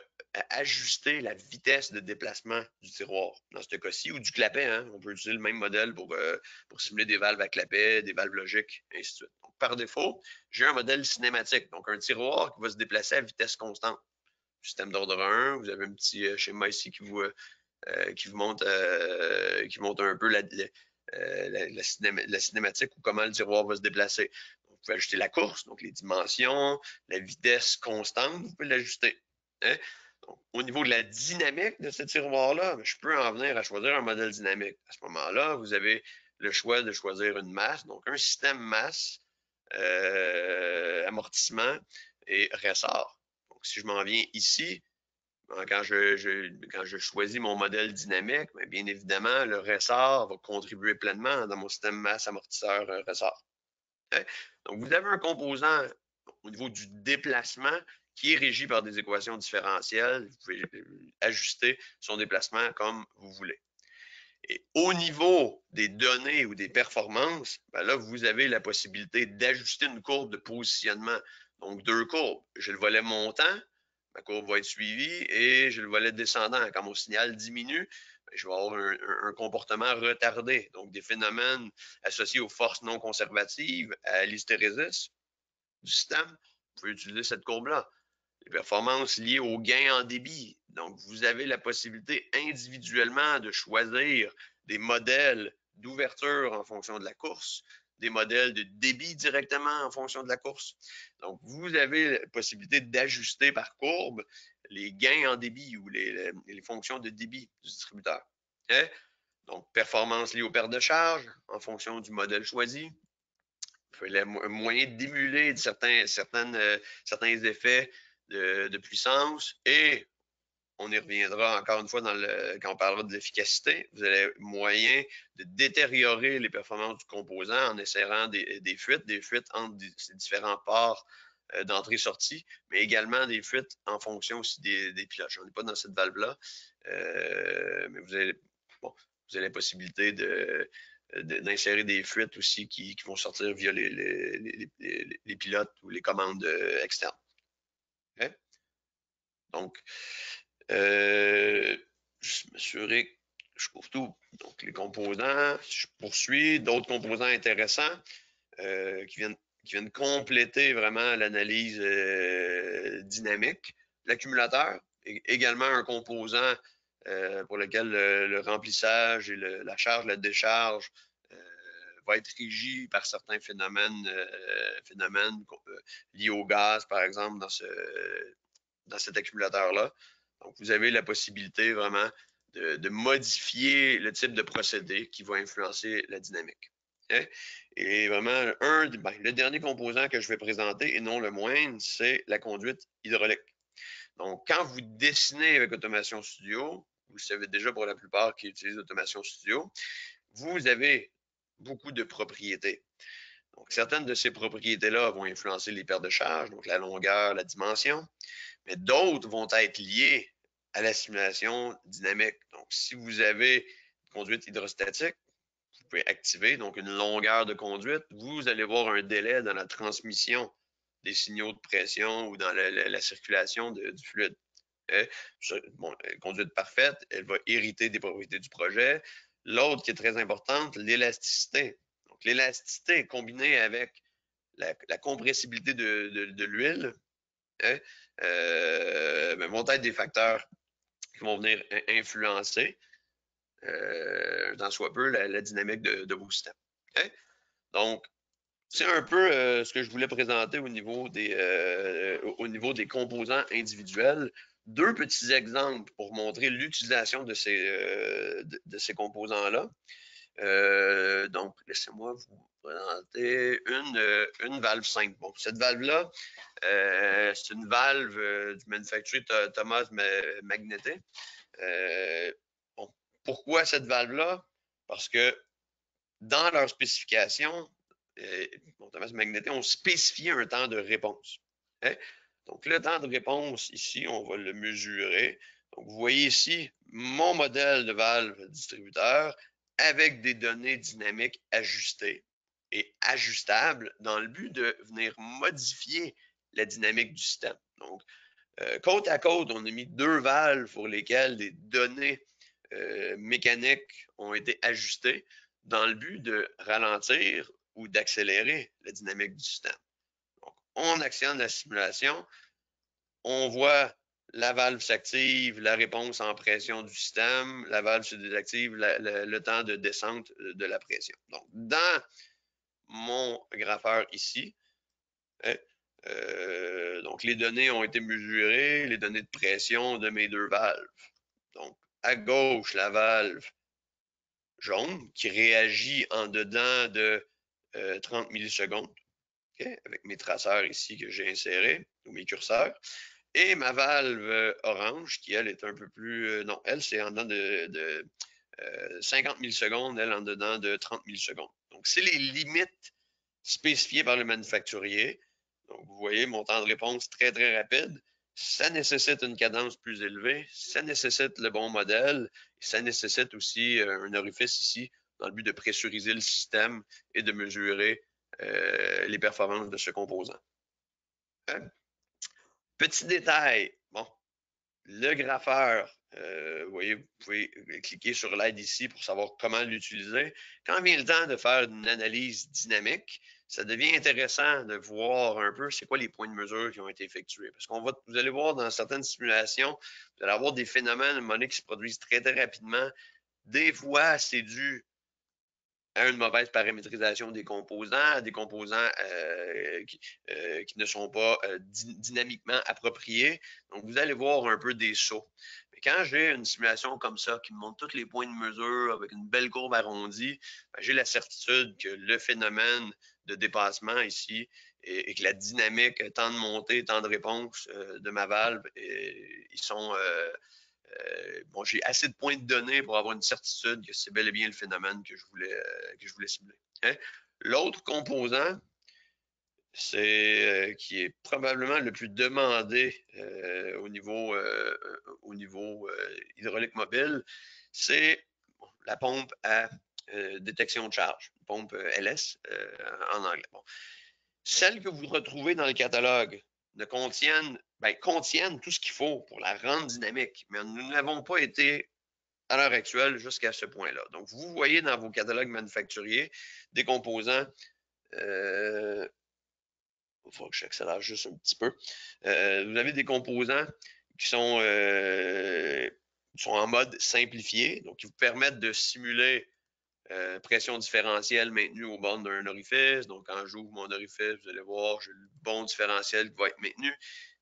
ajuster la vitesse de déplacement du tiroir, dans ce cas-ci, ou du clapet. Hein. On peut utiliser le même modèle pour, euh, pour simuler des valves à clapet, des valves logiques, et ainsi de suite. Par défaut, j'ai un modèle cinématique, donc un tiroir qui va se déplacer à vitesse constante. Système d'ordre 1, vous avez un petit schéma ici qui vous, montre, un peu euh, la, cinématique ou comment le tiroir va se déplacer. Vous pouvez ajuster la course, donc les dimensions, la vitesse constante, vous pouvez l'ajuster. Hein. Au niveau de la dynamique de ce tiroir-là, ben, je peux en venir à choisir un modèle dynamique. À ce moment-là, vous avez le choix de choisir une masse, donc un système masse, euh, amortissement et ressort. Donc, si je m'en viens ici, Hein, quand je, choisis mon modèle dynamique, ben, bien, évidemment, le ressort va contribuer pleinement dans mon système masse amortisseur euh, ressort. Hein? Donc, vous avez un composant au niveau du déplacement qui est régi par des équations différentielles. Vous pouvez euh, ajuster son déplacement comme vous voulez. Et au niveau des données ou des performances, ben là, vous avez la possibilité d'ajuster une courbe de positionnement. Donc, deux courbes. J'ai le volet montant, ma courbe va être suivie et j'ai le volet descendant. Quand mon signal diminue, je vais avoir un, comportement retardé. Donc, des phénomènes associés aux forces non conservatives, à l'hystérésis du système. Vous pouvez utiliser cette courbe-là. Les performances liées au gain en débit. Donc, vous avez la possibilité individuellement de choisir des modèles d'ouverture en fonction de la course, des modèles de débit directement en fonction de la course. Donc, vous avez la possibilité d'ajuster par courbe les gains en débit ou les, fonctions de débit du distributeur. Donc, performance liée aux pertes de charge en fonction du modèle choisi. Le moyen d'émuler certains, certaines, euh, certains effets de, puissance et on y reviendra encore une fois quand on parlera de l'efficacité. Vous avez moyen de détériorer les performances du composant en essayant des, fuites, des fuites entre ces différents ports d'entrée-sortie, mais également des fuites en fonction aussi des, pilotes. Je n'en ai pas dans cette valve-là, euh, mais vous avez, la possibilité d'insérer des fuites aussi qui, vont sortir via les, pilotes ou les commandes euh, externes. Donc, euh, je m'assurer que je couvre tout. Donc, les composants, je poursuis, d'autres composants intéressants euh, qui, viennent, qui viennent compléter vraiment l'analyse euh, dynamique. L'accumulateur, également un composant pour lequel le, remplissage et la charge, la décharge va être régi par certains phénomènes, liés au gaz, par exemple, dans cet accumulateur-là. Donc, vous avez la possibilité vraiment de, modifier le type de procédé qui va influencer la dynamique. Et vraiment, un, ben, le dernier composant que je vais présenter, et non le moindre, c'est la conduite hydraulique. Donc, quand vous dessinez avec Automation Studio, vous savez déjà pour la plupart qui utilisent Automation Studio, vous avez beaucoup de propriétés. Donc, certaines de ces propriétés-là vont influencer les pertes de charge, donc la longueur, la dimension mais d'autres vont être liés à la simulation dynamique. Donc, si vous avez une conduite hydrostatique, pouvez activer donc une longueur de conduite. Vous allez voir un délai dans la transmission des signaux de pression ou dans la, circulation du fluide. Euh, bon, conduite parfaite, elle va hériter des propriétés du projet. L'autre qui est très importante, l'élasticité. Donc, l'élasticité combinée avec la, compressibilité de l'huile, Hein, euh, ben, vont être des facteurs qui vont venir influencer, euh, dans soit peu, la, dynamique de, vos systèmes. Donc, c'est un peu euh, ce que je voulais présenter au niveau des, euh, au niveau des composants individuels. Deux petits exemples pour montrer l'utilisation de ces, de, ces composants-là. donc, laissez-moi vous présenter une, euh, une valve simple. Bon, cette valve-là, euh, c'est une valve euh, du manufacturier Thomas Magneté. Pourquoi cette valve-là? Parce que dans leur spécification, Thomas Magneté ont spécifié un temps de réponse. Hein? Donc, le temps de réponse, ici, on va le mesurer. Donc, vous voyez ici mon modèle de valve distributeur avec des données dynamiques ajustées et ajustable dans le but de venir modifier la dynamique du système. Donc, euh, côte à côte, on a mis deux valves pour lesquelles des données euh, mécaniques ont été ajustées dans le but de ralentir ou d'accélérer la dynamique du système. Donc, on actionne la simulation, on voit la valve s'active, la réponse en pression du système, la valve se désactive, le temps de descente de la pression. Donc, dans mon graffeur ici. Hein, euh, les données ont été mesurées, les données de pression de mes deux valves. Donc, à gauche, la valve jaune qui réagit en dedans de 30 euh, millisecondes, avec mes traceurs ici que j'ai insérés, ou mes curseurs. Et ma valve euh, orange, qui elle est un peu plus. non, elle, c'est en dedans de, de 50 millisecondes, elle en dedans de 30 millisecondes. Donc, c'est les limites spécifiées par le manufacturier. Donc, vous voyez, mon temps de réponse très, très rapide. Ça nécessite une cadence plus élevée, ça nécessite le bon modèle, ça nécessite aussi euh, un orifice ici dans le but de pressuriser le système et de mesurer euh, les performances de ce composant. Hein? Petit détail, bon, le graffeur euh, vous voyez, vous pouvez cliquer sur l'aide ici pour savoir comment l'utiliser. Quand vient le temps de faire une analyse dynamique, ça devient intéressant de voir un peu c'est quoi les points de mesure qui ont été effectués. Parce qu'on va, vous allez voir dans certaines simulations, vous allez avoir des phénomènes monnaie qui se produisent très, très rapidement. Des fois, c'est dû à une mauvaise paramétrisation des composants, à des composants euh, qui, ne sont pas dynamiquement appropriés. Donc, vous allez voir un peu des sauts. Mais quand j'ai une simulation comme ça qui me montre tous les points de mesure avec une belle courbe arrondie, ben, j'ai la certitude que le phénomène de dépassement ici et, que la dynamique, temps de montée, temps de réponse de ma valve, ils sont euh, bon, j'ai assez de points de données pour avoir une certitude que c'est bel et bien le phénomène que je voulais, euh, que je voulais simuler. Hein. L'autre composant, c'est euh, qui est probablement le plus demandé au niveau, au niveau hydraulique mobile, c'est la pompe à détection de charge, pompe LS en anglais. Bon. Celle que vous retrouvez dans le catalogue ne contiennent ben, contiennent tout ce qu'il faut pour la rendre dynamique, mais nous n'avons pas été à l'heure actuelle jusqu'à ce point-là. Donc, vous voyez dans vos catalogues manufacturiers des composants. Euh, il faut que j'accélère juste un petit peu. Euh, vous avez des composants qui euh, sont en mode simplifié, donc qui vous permettent de simuler euh, pression différentielle maintenue au bord d'un orifice. Donc, quand j'ouvre mon orifice, vous allez voir, j'ai le bon différentiel qui va être maintenu.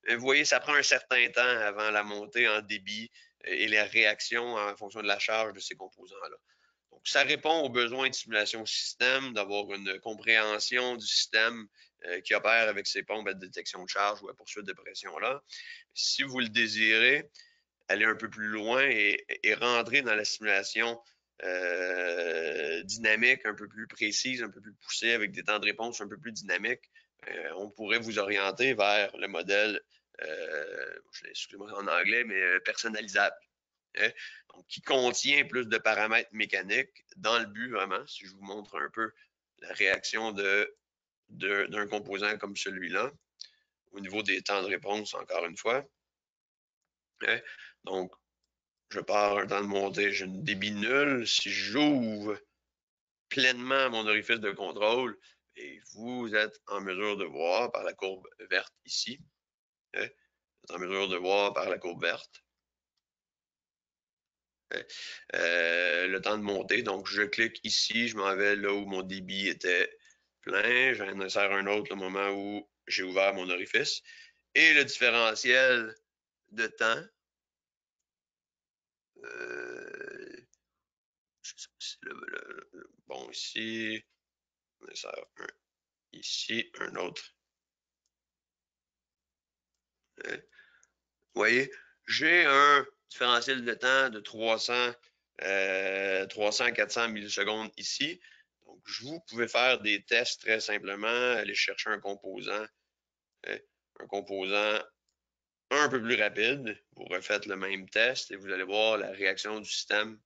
Vous voyez, ça prend un certain temps avant la montée en débit et les réactions en fonction de la charge de ces composants-là. Donc, ça répond aux besoins de simulation système, d'avoir une compréhension du système euh, qui opère avec ces pompes de détection de charge ou à poursuite de pression-là. Si vous le désirez, aller un peu plus loin et, rentrer dans la simulation euh, dynamique, un peu plus précise, un peu plus poussée, avec des temps de réponse un peu plus dynamiques, euh, on pourrait vous orienter vers le modèle, euh, excusez-moi en anglais, mais euh, personnalisable. Hein? Qui contient plus de paramètres mécaniques dans le but vraiment, si je vous montre un peu la réaction d'un composant comme celui-là, au niveau des temps de réponse, encore une fois. Hein? Donc, je pars un temps de montée, j'ai une débit nulle. Si j'ouvre pleinement mon orifice de contrôle, et vous êtes en mesure de voir par la courbe verte ici. Hein, vous êtes en mesure de voir par la courbe verte hein, euh, le temps de monter. Donc, je clique ici, je m'en vais là où mon débit était plein. J'en insère un autre au moment où j'ai ouvert mon orifice. Et le différentiel de temps. Euh, bon, ici, un ici, un autre. Hein? Vous voyez, j'ai un différentiel de temps de 300, 300, 400 millisecondes ici. Donc, vous pouvez faire des tests très simplement, aller chercher un composant, hein, un composant un peu plus rapide. Vous refaites le même test et vous allez voir la réaction du système.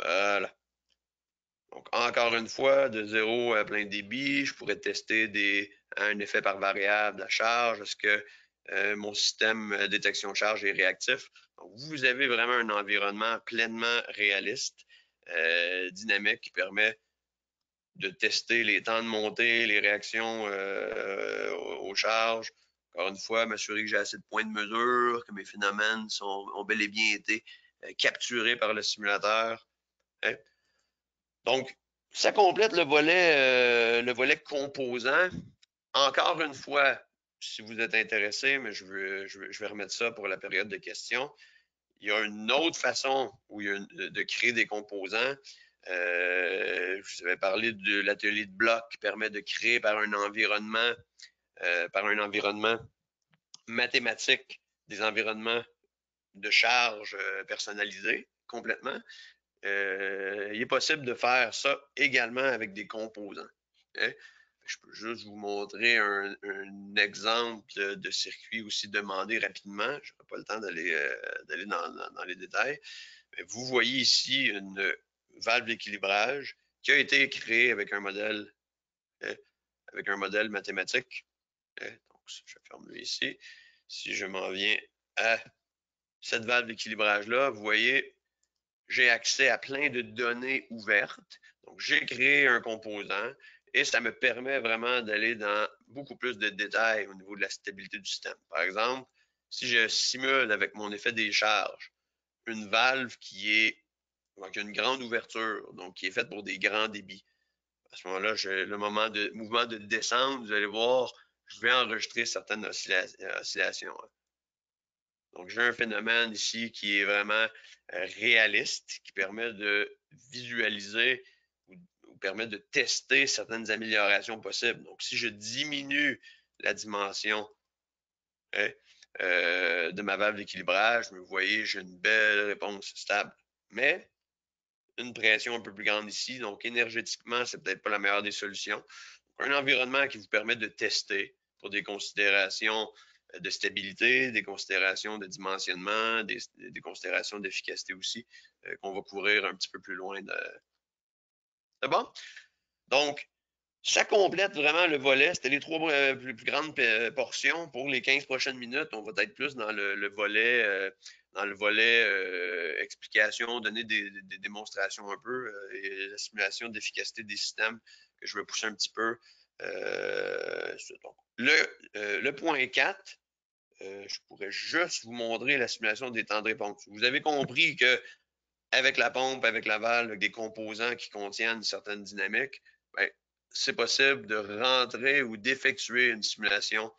Voilà. Donc, encore une fois, de 0 à plein débit, je pourrais tester des, un effet par variable à charge. Est-ce que euh, mon système de détection de charge est réactif? Vous avez vraiment un environnement pleinement réaliste, euh, dynamique, qui permet de tester les temps de montée, les réactions euh, aux, charges. Encore une fois, m'assurer que j'ai assez de points de mesure, que mes phénomènes ont bel et bien été capturés par le simulateur. Hein. Donc, ça complète le volet, euh, le volet composant. Encore une fois, si vous êtes intéressé, mais je, je, vais remettre ça pour la période de questions. Il y a une autre façon où de créer des composants. Euh, je vous avais parlé de l'atelier de bloc qui permet de créer par un environnement, euh, par un environnement mathématique des environnements de charge personnalisés complètement. Euh, il est possible de faire ça également avec des composants. Hein. Je peux juste vous montrer un, exemple de circuit aussi demandé rapidement. Je n'aurai pas le temps d'aller euh, dans, les détails. Mais vous voyez ici une valve d'équilibrage qui a été créée avec un modèle, hein, avec un modèle mathématique. Hein. Donc, je ferme lui ici. Si je m'en viens à cette valve d'équilibrage-là, vous voyez, j'ai accès à plein de données ouvertes. Donc, j'ai créé un composant et ça me permet vraiment d'aller dans beaucoup plus de détails au niveau de la stabilité du système. Par exemple, si je simule avec mon effet des charges une valve qui est donc une grande ouverture, donc qui est faite pour des grands débits. À ce moment-là, le moment de mouvement de descente, vous allez voir, je vais enregistrer certaines oscillations. Hein. Donc, j'ai un phénomène ici qui est vraiment euh, réaliste, qui permet de visualiser ou, permet de tester certaines améliorations possibles. Donc, si je diminue la dimension hein, euh, de ma valve d'équilibrage, vous voyez, j'ai une belle réponse stable. Mais une pression un peu plus grande ici, donc énergétiquement, c'est peut-être pas la meilleure des solutions. un environnement qui vous permet de tester pour des considérations de stabilité, des considérations de dimensionnement, des, considérations d'efficacité aussi, euh, qu'on va couvrir un petit peu plus loin. De... C'est bon? Donc, ça complète vraiment le volet. C'était les trois euh, plus, grandes euh, portions. Pour les 15 prochaines minutes, on va être plus dans le, volet, dans le volet explication, donner des, démonstrations un peu et la simulation d'efficacité des systèmes que je vais pousser un petit peu. Donc, le, le point 4, euh, je pourrais juste vous montrer la simulation des temps de. Vous avez compris que avec la pompe, avec la valve, avec des composants qui contiennent une certaine dynamique, ben, c'est possible de rentrer ou d'effectuer une simulation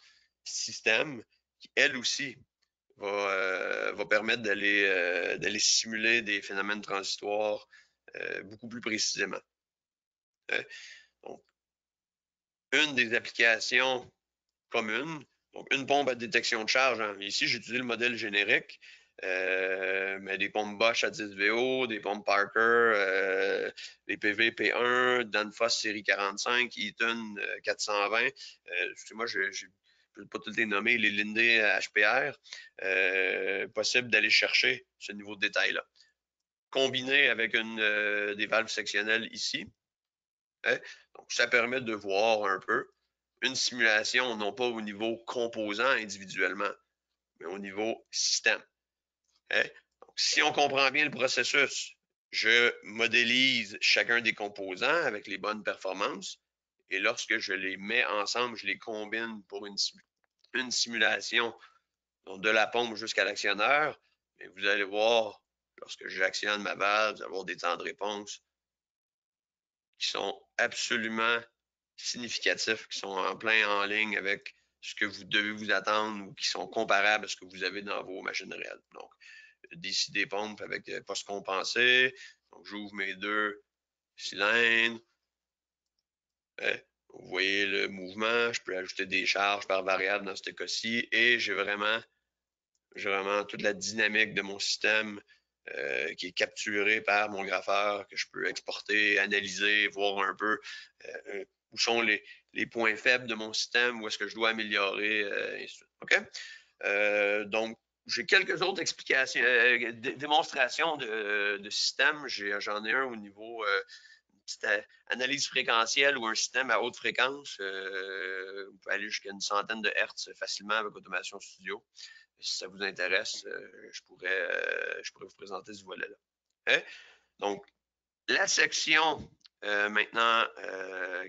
système qui, elle aussi, va, euh, permettre euh, d'aller simuler des phénomènes transitoires beaucoup plus précisément. Une des applications communes, donc, une pompe à détection de charge. Hein. Ici, j'ai utilisé le modèle générique, euh, mais des pompes Bosch à 10 VO, des pompes Parker, euh, des PV P1, Danfoss série 45, Eaton 420. Euh, euh moi, je ne peux pas toutes les nommer, les Lindé HPR. possible d'aller chercher ce niveau de détail-là. Combiné avec une, des valves sectionnelles ici. Hein. Donc, ça permet de voir un peu une simulation, non pas au niveau composant individuellement, mais au niveau système. Hein? si on comprend bien le processus, je modélise chacun des composants avec les bonnes performances et lorsque je les mets ensemble, je les combine pour une, une simulation de la pompe jusqu'à l'actionneur, vous allez voir, lorsque j'actionne ma valve, vous allez avoir des temps de réponse qui sont absolument significatifs qui sont en plein en ligne avec ce que vous devez vous attendre ou qui sont comparables à ce que vous avez dans vos machines réelles. Donc, décider pompe avec euh, post compensé. Donc, j'ouvre mes deux cylindres. Hein, vous voyez le mouvement. Je peux ajouter des charges par variable dans ce cas-ci. Et j'ai vraiment, vraiment toute la dynamique de mon système euh, qui est capturée par mon graffeur que je peux exporter, analyser, voir un peu euh, où sont les, points faibles de mon système, où est-ce que je dois améliorer, euh, OK? Euh, donc, j'ai quelques autres explications, euh, démonstrations de, système. J'en ai, un au niveau analyse fréquentielle ou un système à haute fréquence. vous pouvez aller jusqu'à une centaine de Hertz facilement avec Automation Studio. Si ça vous intéresse, je, pourrais, je pourrais vous présenter ce volet-là. Hein? Donc, la section euh, maintenant,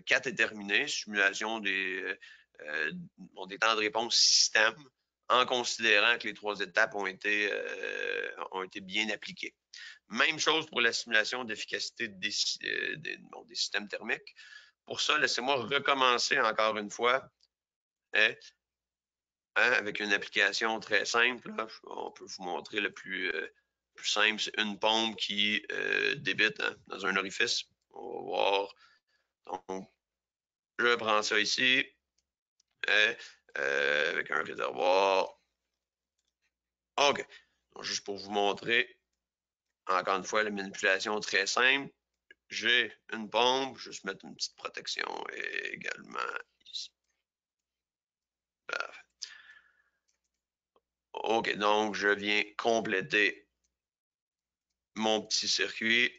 4 euh, est terminé, simulation des, euh, des temps de réponse système, en considérant que les trois étapes ont été, ont été bien appliquées. Même chose pour la simulation d'efficacité des, des, systèmes thermiques. Pour ça, laissez-moi recommencer encore une fois hein, hein, avec une application très simple. On peut vous montrer le plus, plus simple, c'est une pompe qui débite hein, dans un orifice. On va voir. Donc, je prends ça ici et, euh, avec un réservoir. OK. Donc, juste pour vous montrer, encore une fois, la manipulation très simple. J'ai une pompe, juste mettre une petite protection également ici. OK, donc je viens compléter mon petit circuit.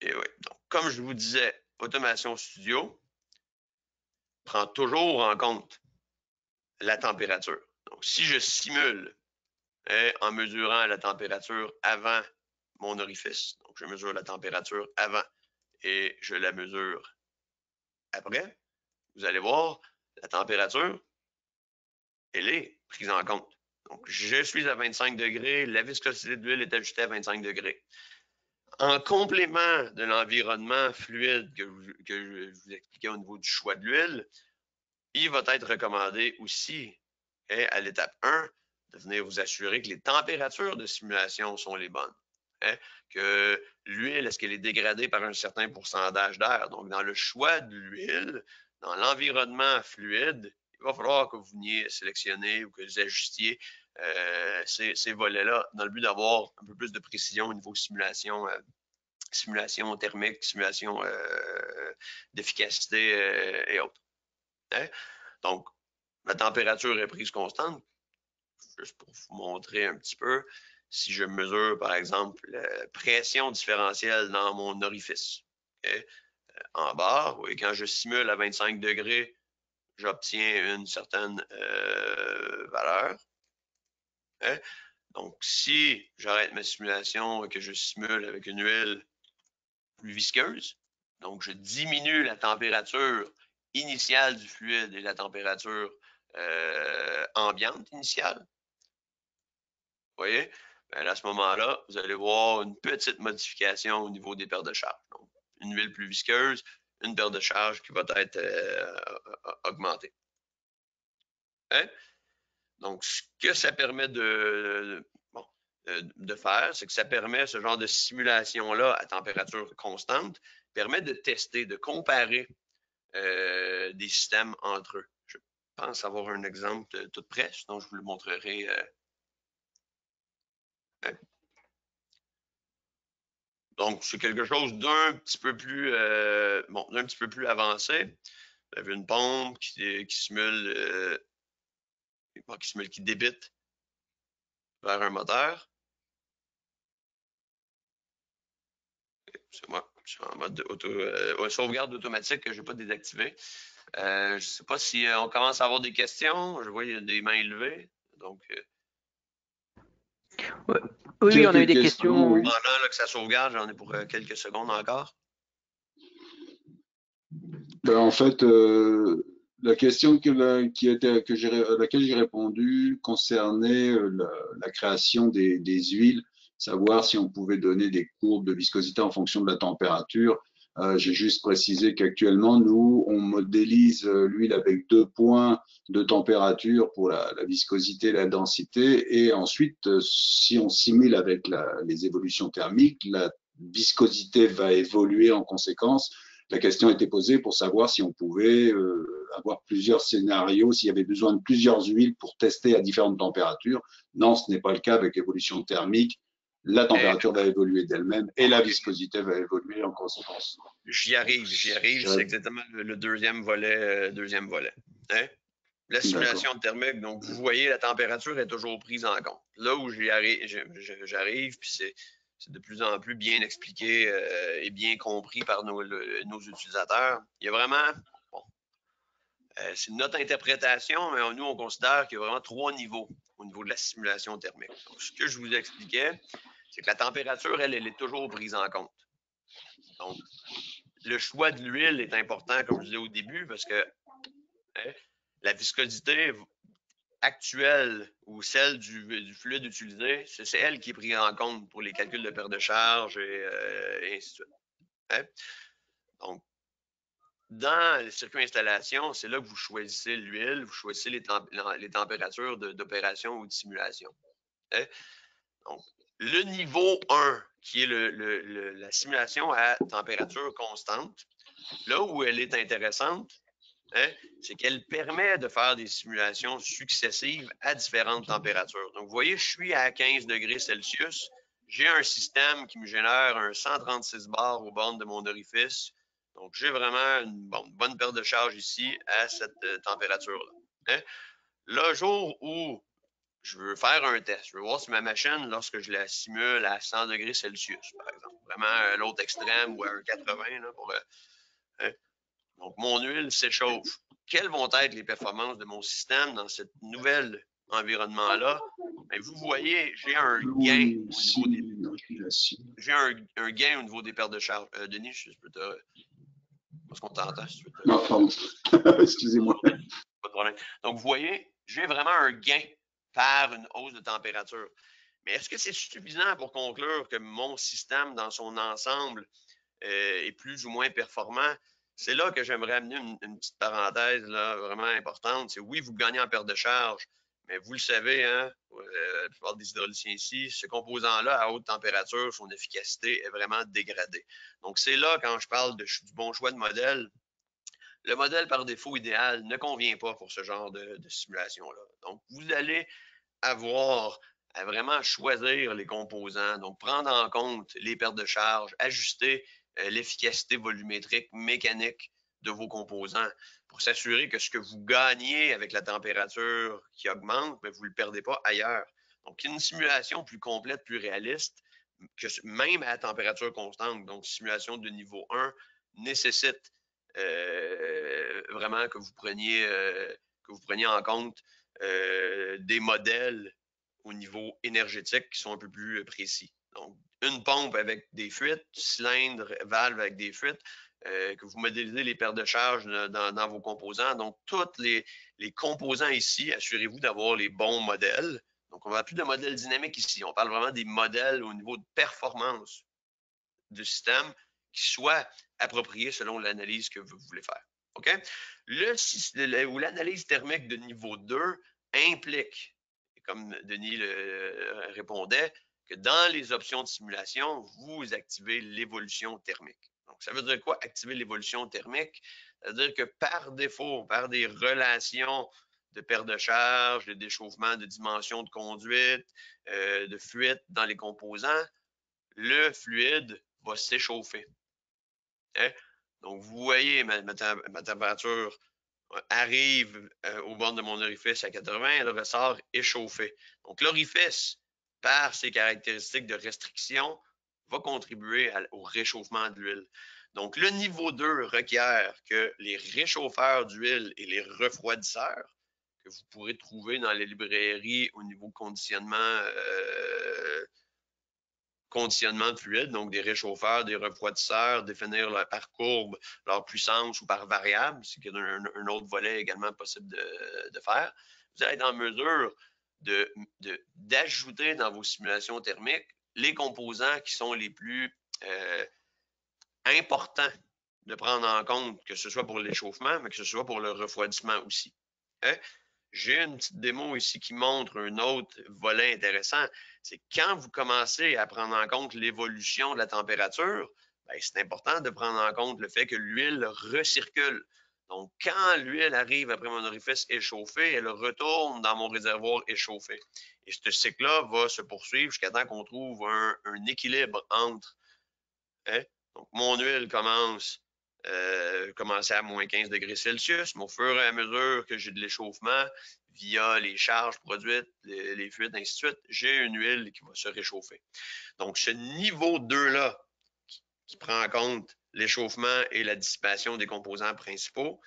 Et oui, donc comme je vous disais, Automation Studio prend toujours en compte la température. Donc, si je simule hein, en mesurant la température avant mon orifice, donc je mesure la température avant et je la mesure après, vous allez voir, la température, elle est prise en compte. Donc, je suis à 25 degrés, la viscosité de l'huile est ajustée à 25 degrés. en complément de l'environnement fluide que, je vous expliquais au niveau du choix de l'huile, il va être recommandé aussi hein, à l'étape 1 de venir vous assurer que les températures de simulation sont les bonnes. Hein, que l'huile, est-ce qu'elle est dégradée par un certain pourcentage d'air? Donc, dans le choix de l'huile, dans l'environnement fluide, il va falloir que vous veniez sélectionner ou que vous ajustiez euh, ces, volets-là dans le but d'avoir un peu plus de précision au niveau simulation, euh, simulation thermique, simulation euh, d'efficacité et autres. Hein? Donc, la température est prise constante. Juste pour vous montrer un petit peu, si je mesure, par exemple, la pression différentielle dans mon orifice en bas, et quand je simule à 25 degrés, j'obtiens une certaine valeur. Hein? Donc, si j'arrête ma simulation et que je simule avec une huile plus visqueuse, donc je diminue la température initiale du fluide et la température euh, ambiante initiale. Vous voyez? Ben, à ce moment-là, vous allez voir une petite modification au niveau des paires de charge. Donc, une huile plus visqueuse, une paire de charge qui va être euh, augmentée. Hein? Donc, ce que ça permet de, de faire, c'est que ça permet ce genre de simulation-là à température constante, permet de tester, de comparer euh, des systèmes entre eux. Je pense avoir un exemple tout près, sinon je vous le montrerai. Euh, Donc, c'est quelque chose d'un petit peu plus euh, bon, d'un petit peu plus avancé. Vous une pompe qui, qui simule qui, se met, qui débite vers un moteur. C'est moi, je suis en mode auto, euh, sauvegarde automatique que je n'ai pas désactivé. Euh, je ne sais pas si euh, on commence à avoir des questions. Je vois qu'il y a des mains élevées. Donc, Oui, on a eu des questions. Pendant que ça sauvegarde, j'en ai pour quelques secondes encore. Ben, en fait, la question que, qui était, que à laquelle j'ai répondu concernait euh, la, création des, huiles, savoir si on pouvait donner des courbes de viscosité en fonction de la température. Euh, j'ai juste précisé qu'actuellement, nous, on modélise euh, l'huile avec deux points de température pour la, viscosité et la densité. Et ensuite, si on simule avec les évolutions thermiques, la viscosité va évoluer en conséquence la question était posée pour savoir si on pouvait euh, avoir plusieurs scénarios, s'il y avait besoin de plusieurs huiles pour tester à différentes températures. Non, ce n'est pas le cas avec l'évolution thermique. La température va évoluer d'elle-même et la viscosité va évoluer en conséquence. J'y arrive, j'y arrive. C'est exactement le, deuxième volet. Euh, deuxième volet. Hein? La simulation thermique, donc vous voyez, la température est toujours prise en compte. Là où j'arrive, puis c'est c'est de plus en plus bien expliqué euh, et bien compris par nos, utilisateurs. Il y a vraiment, bon, euh, c'est notre interprétation, mais nous, on considère qu'il y a vraiment trois niveaux au niveau de la simulation thermique. Donc, ce que je vous expliquais, c'est que la température, elle, elle est toujours prise en compte. Donc, le choix de l'huile est important, comme je disais au début, parce que hein, la viscosité actuelle ou celle du, fluide utilisé, c'est elle qui est prise en compte pour les calculs de perte de charge et, euh, ainsi de suite. Hein? Donc, dans le circuit installation, c'est là que vous choisissez l'huile, vous choisissez les, températures d'opération ou de simulation. Hein? Donc, le niveau 1, qui est la simulation à température constante, là où elle est intéressante, Hein, c'est qu'elle permet de faire des simulations successives à différentes températures. Donc, vous voyez, je suis à 15 degrés Celsius. J'ai un système qui me génère un 136 bars au bord de mon orifice. Donc, j'ai vraiment une, bonne perte de charge ici à cette euh, température-là. Hein. Le jour où je veux faire un test, je veux voir si ma machine, lorsque je la simule à 100 degrés Celsius, par exemple, vraiment à l'autre extrême ou à un 80, pour, euh, hein, donc, mon huile s'échauffe. Quelles vont être les performances de mon système dans ce nouvel environnement-là? Ben, vous voyez, j'ai un gain au niveau des J'ai un, gain au niveau des pertes de charge. Euh, Denis, je peux te. Parce qu'on t'entend, si. Non, pardon. Excusez-moi. Pas de problème. Donc, vous voyez, j'ai vraiment un gain par une hausse de température. Mais est-ce que c'est suffisant pour conclure que mon système dans son ensemble euh, est plus ou moins performant? C'est là que j'aimerais amener une, petite parenthèse là, vraiment importante. C'est oui, vous gagnez en perte de charge, mais vous le savez, hein, euh, des hydrauliciens ici, ce composant-là, à haute température, son efficacité est vraiment dégradée. Donc, c'est là, quand je parle du bon choix de modèle, le modèle par défaut idéal ne convient pas pour ce genre de simulation-là. Donc, vous allez avoir à vraiment choisir les composants, donc prendre en compte les pertes de charge, ajuster euh, l'efficacité volumétrique mécanique de vos composants pour s'assurer que ce que vous gagnez avec la température qui augmente, ben, vous ne le perdez pas ailleurs. Donc, une simulation plus complète, plus réaliste, que même à température constante, donc simulation de niveau 1, nécessite euh, vraiment que vous preniez, euh, que vous preniez en compte des modèles au niveau énergétique qui sont un peu plus euh, précis. Donc, une pompe avec des fuites, cylindre, valve avec des fuites, euh, que vous modélisez les pertes de charge dans, vos composants. Donc, tous les, composants ici, assurez-vous d'avoir les bons modèles. Donc, on ne va plus de modèles dynamiques ici. On parle vraiment des modèles au niveau de performance du système qui soient appropriés selon l'analyse que vous voulez faire. OK? Le, ou l'analyse thermique de niveau 2 implique comme Denis le répondait, que dans les options de simulation, vous activez l'évolution thermique. Donc, ça veut dire quoi, activer l'évolution thermique? Ça veut dire que par défaut, par des relations de perte de charge, de déchauffement, de dimension de conduite, euh, de fuite dans les composants, le fluide va s'échauffer. Hein? Donc, vous voyez ma température arrive euh, au bord de mon orifice à 80, elle ressort échauffée. Donc, l'orifice, par ses caractéristiques de restriction, va contribuer au réchauffement de l'huile. Donc, le niveau 2 requiert que les réchauffeurs d'huile et les refroidisseurs, que vous pourrez trouver dans les librairies au niveau conditionnement euh, conditionnement de fluide, donc des réchauffeurs, des refroidisseurs, définir par courbe leur puissance ou par variable, c'est un, autre volet également possible de, faire. Vous allez être en mesure d'ajouter dans vos simulations thermiques les composants qui sont les plus euh, importants de prendre en compte, que ce soit pour l'échauffement, mais que ce soit pour le refroidissement aussi. Hein? J'ai une petite démo ici qui montre un autre volet intéressant. C'est quand vous commencez à prendre en compte l'évolution de la température, ben, c'est important de prendre en compte le fait que l'huile recircule. Donc, quand l'huile arrive après mon orifice échauffé, elle retourne dans mon réservoir échauffé. Et ce cycle-là va se poursuivre jusqu'à temps qu'on trouve un, équilibre entre. Hein, donc, mon huile commence euh, commencer à moins 15 degrés Celsius, mais au fur et à mesure que j'ai de l'échauffement, via les charges produites, les, fuites, ainsi de suite, j'ai une huile qui va se réchauffer. Donc, ce niveau 2-là, qui, prend en compte l'échauffement et la dissipation des composants principaux,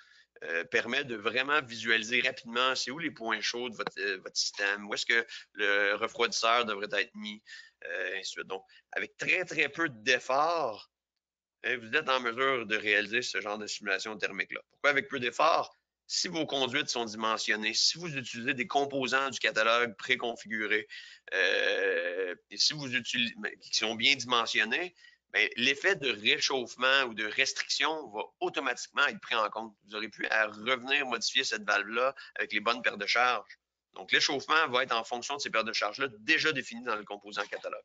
euh, permet de vraiment visualiser rapidement c'est où les points chauds de votre, euh, système, où est-ce que le refroidisseur devrait être mis, ainsi de suite. Donc, avec très, très peu d'efforts, vous êtes en mesure de réaliser ce genre de simulation thermique-là. Pourquoi? Avec peu d'efforts? Si vos conduites sont dimensionnées, si vous utilisez des composants du catalogue préconfigurés, euh, et si vous utilisez, qui sont bien dimensionnés, ben, l'effet de réchauffement ou de restriction va automatiquement être pris en compte. Vous aurez pu à revenir modifier cette valve-là avec les bonnes paires de charge. Donc, l'échauffement va être en fonction de ces paires de charges-là déjà définies dans le composant catalogue.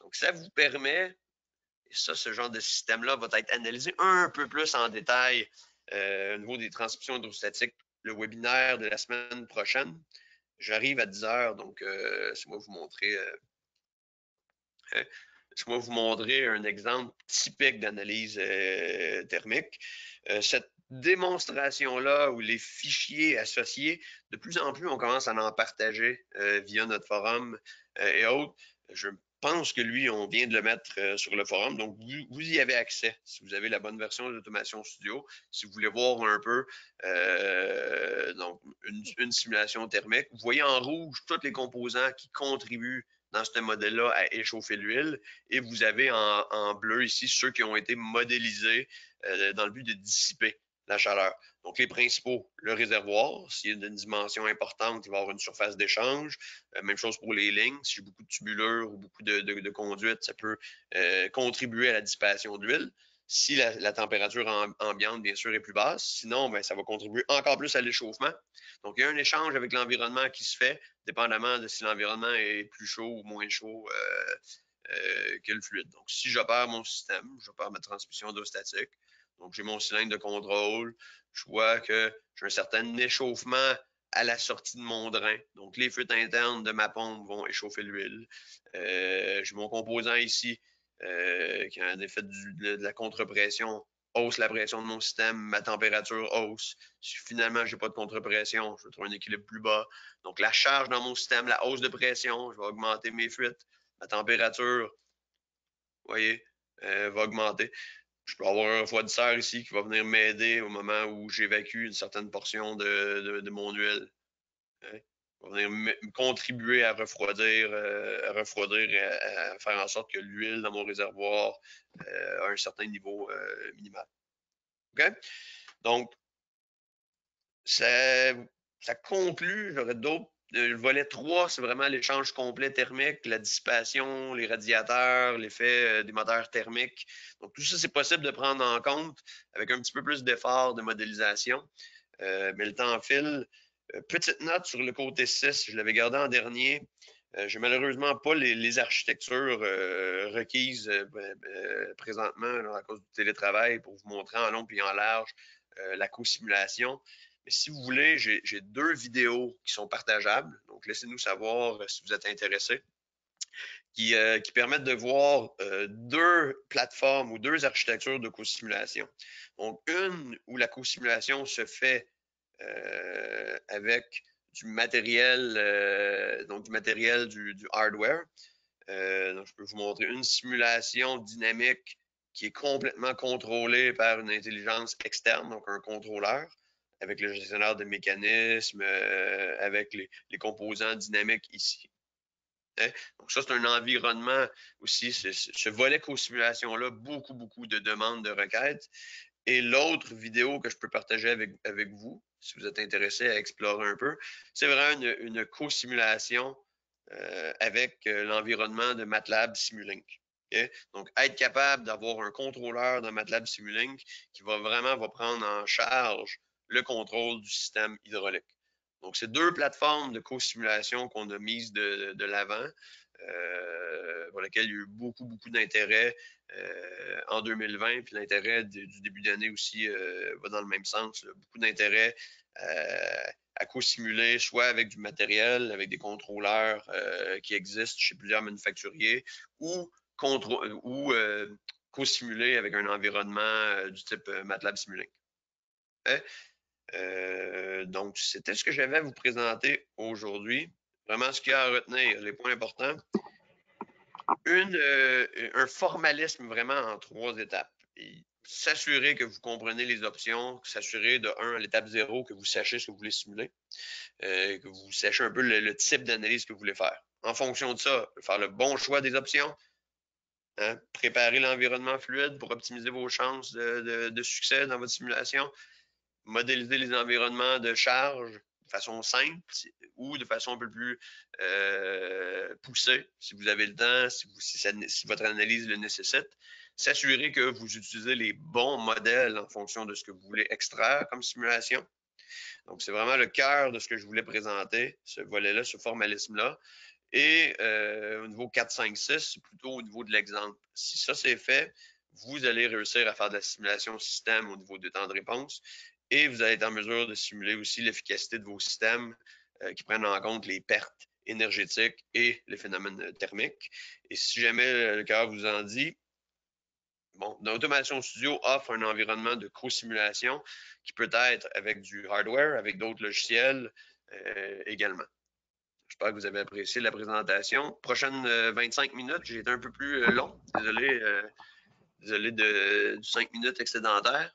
Donc, ça vous permet ça, ce genre de système-là va être analysé un peu plus en détail euh, au niveau des transmissions hydrostatiques, le webinaire de la semaine prochaine. J'arrive à 10 heures, donc euh, moi vous montrer. Euh, hein, moi vous montrer un exemple typique d'analyse euh, thermique. cette démonstration-là où les fichiers associés, de plus en plus, on commence à en partager via notre forum et autres. Je pense que lui, on vient de le mettre euh, sur le forum. Donc, vous, y avez accès si vous avez la bonne version de l'Automation Studio. Si vous voulez voir un peu euh, donc une, simulation thermique, vous voyez en rouge tous les composants qui contribuent dans ce modèle-là à échauffer l'huile. Et vous avez en, bleu ici ceux qui ont été modélisés euh, dans le but de dissiper la chaleur. Donc, les principaux, le réservoir, s'il y a une dimension importante, il va y avoir une surface d'échange. Euh, même chose pour les lignes. Si j'ai beaucoup de tubulures ou beaucoup de, de, conduites, ça peut euh, contribuer à la dissipation d'huile. Si la, température ambiante, bien sûr, est plus basse, sinon, ben, ça va contribuer encore plus à l'échauffement. Donc, il y a un échange avec l'environnement qui se fait, dépendamment de si l'environnement est plus chaud ou moins chaud euh, que le fluide. Donc, si j'opère mon système, j'opère ma transmission d'eau statique, donc j'ai mon cylindre de contrôle, je vois que j'ai un certain échauffement à la sortie de mon drain. Donc, les fuites internes de ma pompe vont échauffer l'huile. Euh, j'ai mon composant ici euh, qui a un effet de, la contrepression hausse la pression de mon système, ma température hausse. Si finalement, je n'ai pas de contrepression, je vais trouver un équilibre plus bas. Donc, la charge dans mon système, la hausse de pression, je vais augmenter mes fuites. Ma température, vous voyez, euh, va augmenter je peux avoir un refroidisseur ici qui va venir m'aider au moment où j'évacue une certaine portion de, mon huile. Il va venir contribuer à refroidir, euh, à refroidir, à, faire en sorte que l'huile dans mon réservoir euh, a un certain niveau euh, minimal. OK? Donc, ça, ça conclut, j'aurais d'autres le volet 3, c'est vraiment l'échange complet thermique, la dissipation, les radiateurs, l'effet euh, des moteurs thermiques. Donc, tout ça, c'est possible de prendre en compte avec un petit peu plus d'effort de modélisation. Euh, mais le temps file. Euh, petite note sur le côté 6, je l'avais gardé en dernier. Je n'ai malheureusement pas les, architectures requises présentement à cause du télétravail pour vous montrer en long et en large la co-simulation. Si vous voulez, j'ai deux vidéos qui sont partageables. Donc, laissez-nous savoir euh, si vous êtes intéressé. Qui, euh, permettent de voir euh, deux plateformes ou deux architectures de co-simulation. Donc, une où la co-simulation se fait avec du matériel, donc du matériel du, du hardware. donc, je peux vous montrer une simulation dynamique qui est complètement contrôlée par une intelligence externe, donc un contrôleur avec le gestionnaire de mécanismes, euh, avec les, composants dynamiques ici. Hein? Donc ça, c'est un environnement aussi, ce volet co-simulation-là, beaucoup, beaucoup de demandes de requêtes. Et l'autre vidéo que je peux partager avec, vous, si vous êtes intéressé à explorer un peu, c'est vraiment une, co-simulation euh, avec euh, l'environnement de MATLAB Simulink. Donc, être capable d'avoir un contrôleur dans MATLAB Simulink qui va vraiment va prendre en charge le contrôle du système hydraulique. Donc, c'est deux plateformes de co-simulation qu'on a mises de, l'avant, euh, pour lesquelles il y a eu beaucoup, beaucoup d'intérêt euh, en 2020, puis l'intérêt du début d'année aussi euh, va dans le même sens. Beaucoup d'intérêt à co-simuler, soit avec du matériel, avec des contrôleurs qui existent chez plusieurs manufacturiers, ou, ou co-simuler avec un environnement du type MATLAB Simulink. Euh, donc, c'était ce que j'avais à vous présenter aujourd'hui. Vraiment, ce qu'il y a à retenir, les points importants. Une, euh, un formalisme vraiment en trois étapes. S'assurer que vous comprenez les options, s'assurer de un, à l'étape zéro, que vous sachiez ce que vous voulez simuler, euh, que vous sachiez un peu le, type d'analyse que vous voulez faire. En fonction de ça, faire le bon choix des options, hein, préparer l'environnement fluide pour optimiser vos chances de succès dans votre simulation, modéliser les environnements de charge de façon simple ou de façon un peu plus euh, poussée, si vous avez le temps, si, votre analyse le nécessite. S'assurer que vous utilisez les bons modèles en fonction de ce que vous voulez extraire comme simulation. Donc, c'est vraiment le cœur de ce que je voulais présenter, ce volet-là, ce formalisme-là. Et euh, au niveau 4, 5, 6, c'est plutôt au niveau de l'exemple. Si ça, c'est fait, vous allez réussir à faire de la simulation système au niveau du temps de réponse et vous allez être en mesure de simuler aussi l'efficacité de vos systèmes euh, qui prennent en compte les pertes énergétiques et les phénomènes euh, thermiques. Et si jamais le cœur vous en dit, bon, l'Automation Studio offre un environnement de co-simulation qui peut être avec du hardware, avec d'autres logiciels euh, également. J'espère que vous avez apprécié la présentation. Prochaine 25 minutes, j'ai été un peu plus long. Désolé, désolé de, du 5 minutes excédentaire.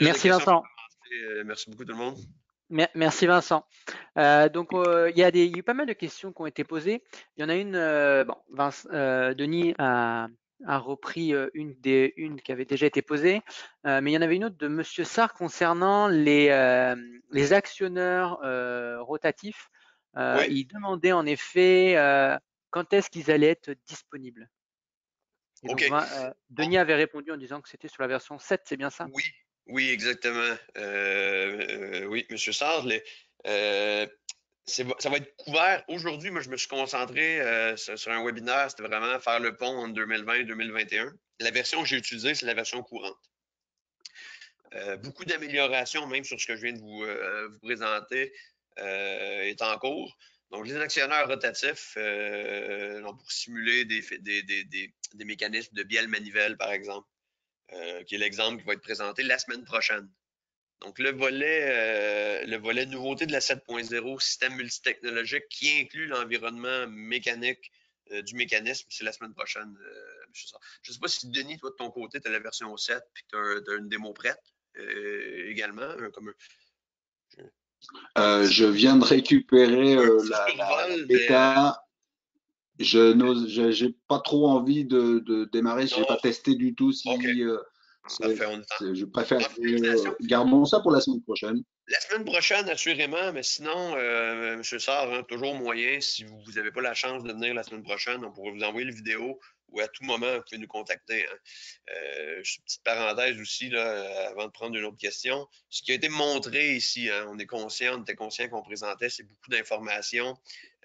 Merci Vincent. Euh, merci beaucoup tout le monde. Merci Vincent. Euh, donc euh, il, y a des, eu pas mal de questions qui ont été posées. Il y en a une, bon, Denis a, a repris une des une qui avait déjà été posée, mais il y en avait une autre de Monsieur Sarr concernant les, les actionneurs rotatifs. Il demandait en effet quand est-ce qu'ils allaient être disponibles? Denis avait répondu en disant que c'était sur la version 7, c'est bien ça? Oui, oui, exactement. oui, Monsieur Sarr, les, ça va être couvert. Aujourd'hui, moi, je me suis concentré euh, sur, un webinaire. C'était vraiment faire le pont entre 2020 et 2021. La version que j'ai utilisée, c'est la version courante. Euh, beaucoup d'améliorations, même sur ce que je viens de vous, euh, présenter, est en cours. Donc, les actionnaires rotatifs, pour simuler des, des, mécanismes de bielle manivelle, par exemple, qui est l'exemple qui va être présenté la semaine prochaine. Donc, le volet, euh, le volet nouveauté de la 7.0, système multitechnologique, qui inclut l'environnement mécanique euh, du mécanisme, c'est la semaine prochaine. Euh, je ne sais pas si, Denis, toi, de ton côté, tu as la version 7 puis tu as, une démo prête également. Comme je viens de récupérer la, la, bêta. Je n'ai pas trop envie de, de démarrer. Je n'ai pas testé du tout si je préfère. Euh, gardons ça pour la semaine prochaine. La semaine prochaine, assurément, mais sinon, euh, M. Sarr, hein, toujours moyen, si vous n'avez pas la chance de venir la semaine prochaine, on pourrait vous envoyer le vidéo ou à tout moment, vous pouvez nous contacter. Hein. Euh, petite parenthèse aussi, là, avant de prendre une autre question. Ce qui a été montré ici, hein, on est conscient, on était conscient qu'on présentait, c'est beaucoup d'informations.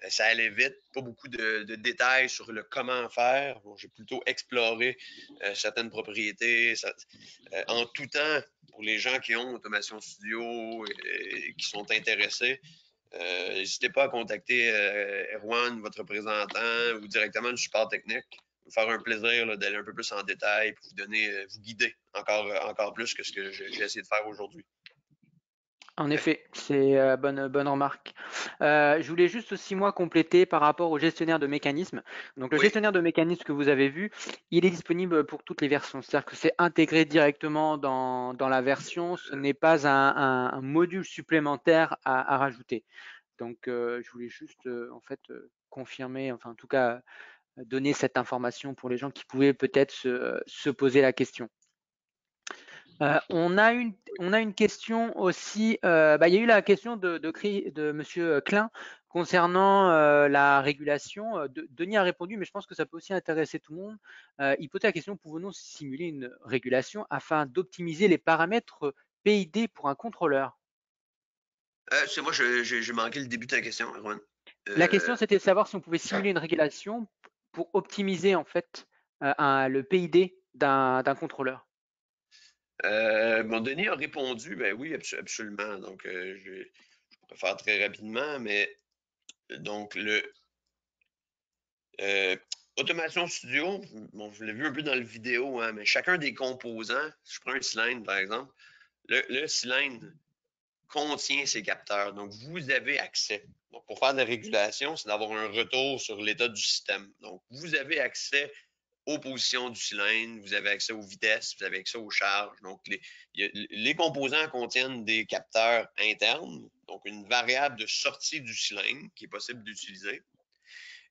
Euh, ça allait vite, pas beaucoup de, détails sur le comment faire. J'ai plutôt exploré euh, certaines propriétés en tout temps pour les gens qui ont Automation Studio et, qui sont intéressés. N'hésitez pas à contacter Erwan, votre représentant, ou directement le support technique. Faire un plaisir d'aller un peu plus en détail pour vous donner, vous guider encore, encore plus que ce que j'ai essayé de faire aujourd'hui. En effet, c'est euh, bonne, bonne remarque. Euh, je voulais juste aussi moi compléter par rapport au gestionnaire de mécanismes. Donc le gestionnaire de mécanismes que vous avez vu, il est disponible pour toutes les versions. C'est-à-dire que c'est intégré directement dans, dans, la version. Ce n'est pas un, un, module supplémentaire à, à rajouter. Donc euh, je voulais juste en fait confirmer, enfin en tout cas donner cette information pour les gens qui pouvaient peut-être se, se poser la question. Euh, on, a une, on a une question aussi, euh, bah, il y a eu la question de, de, de M. Klein concernant euh, la régulation. Denis a répondu, mais je pense que ça peut aussi intéresser tout le monde. il posait la question, pouvons-nous simuler une régulation afin d'optimiser les paramètres PID pour un contrôleur? C'est moi, j'ai manqué le début de la question, La question, c'était de savoir si on pouvait simuler une régulation pour optimiser en fait le PID d'un contrôleur? Euh, bon, Denis a répondu, ben oui, absolument. Donc, euh, je, vais faire très rapidement, mais donc le euh, Automation Studio, bon, je l'ai vu un peu dans la vidéo, hein, mais chacun des composants, si je prends un cylindre par exemple, le, cylindre contient ses capteurs. Donc, vous avez accès. Pour faire de la régulation, c'est d'avoir un retour sur l'état du système. Donc, vous avez accès aux positions du cylindre, vous avez accès aux vitesses, vous avez accès aux charges. Donc, les, les composants contiennent des capteurs internes, donc une variable de sortie du cylindre qui est possible d'utiliser.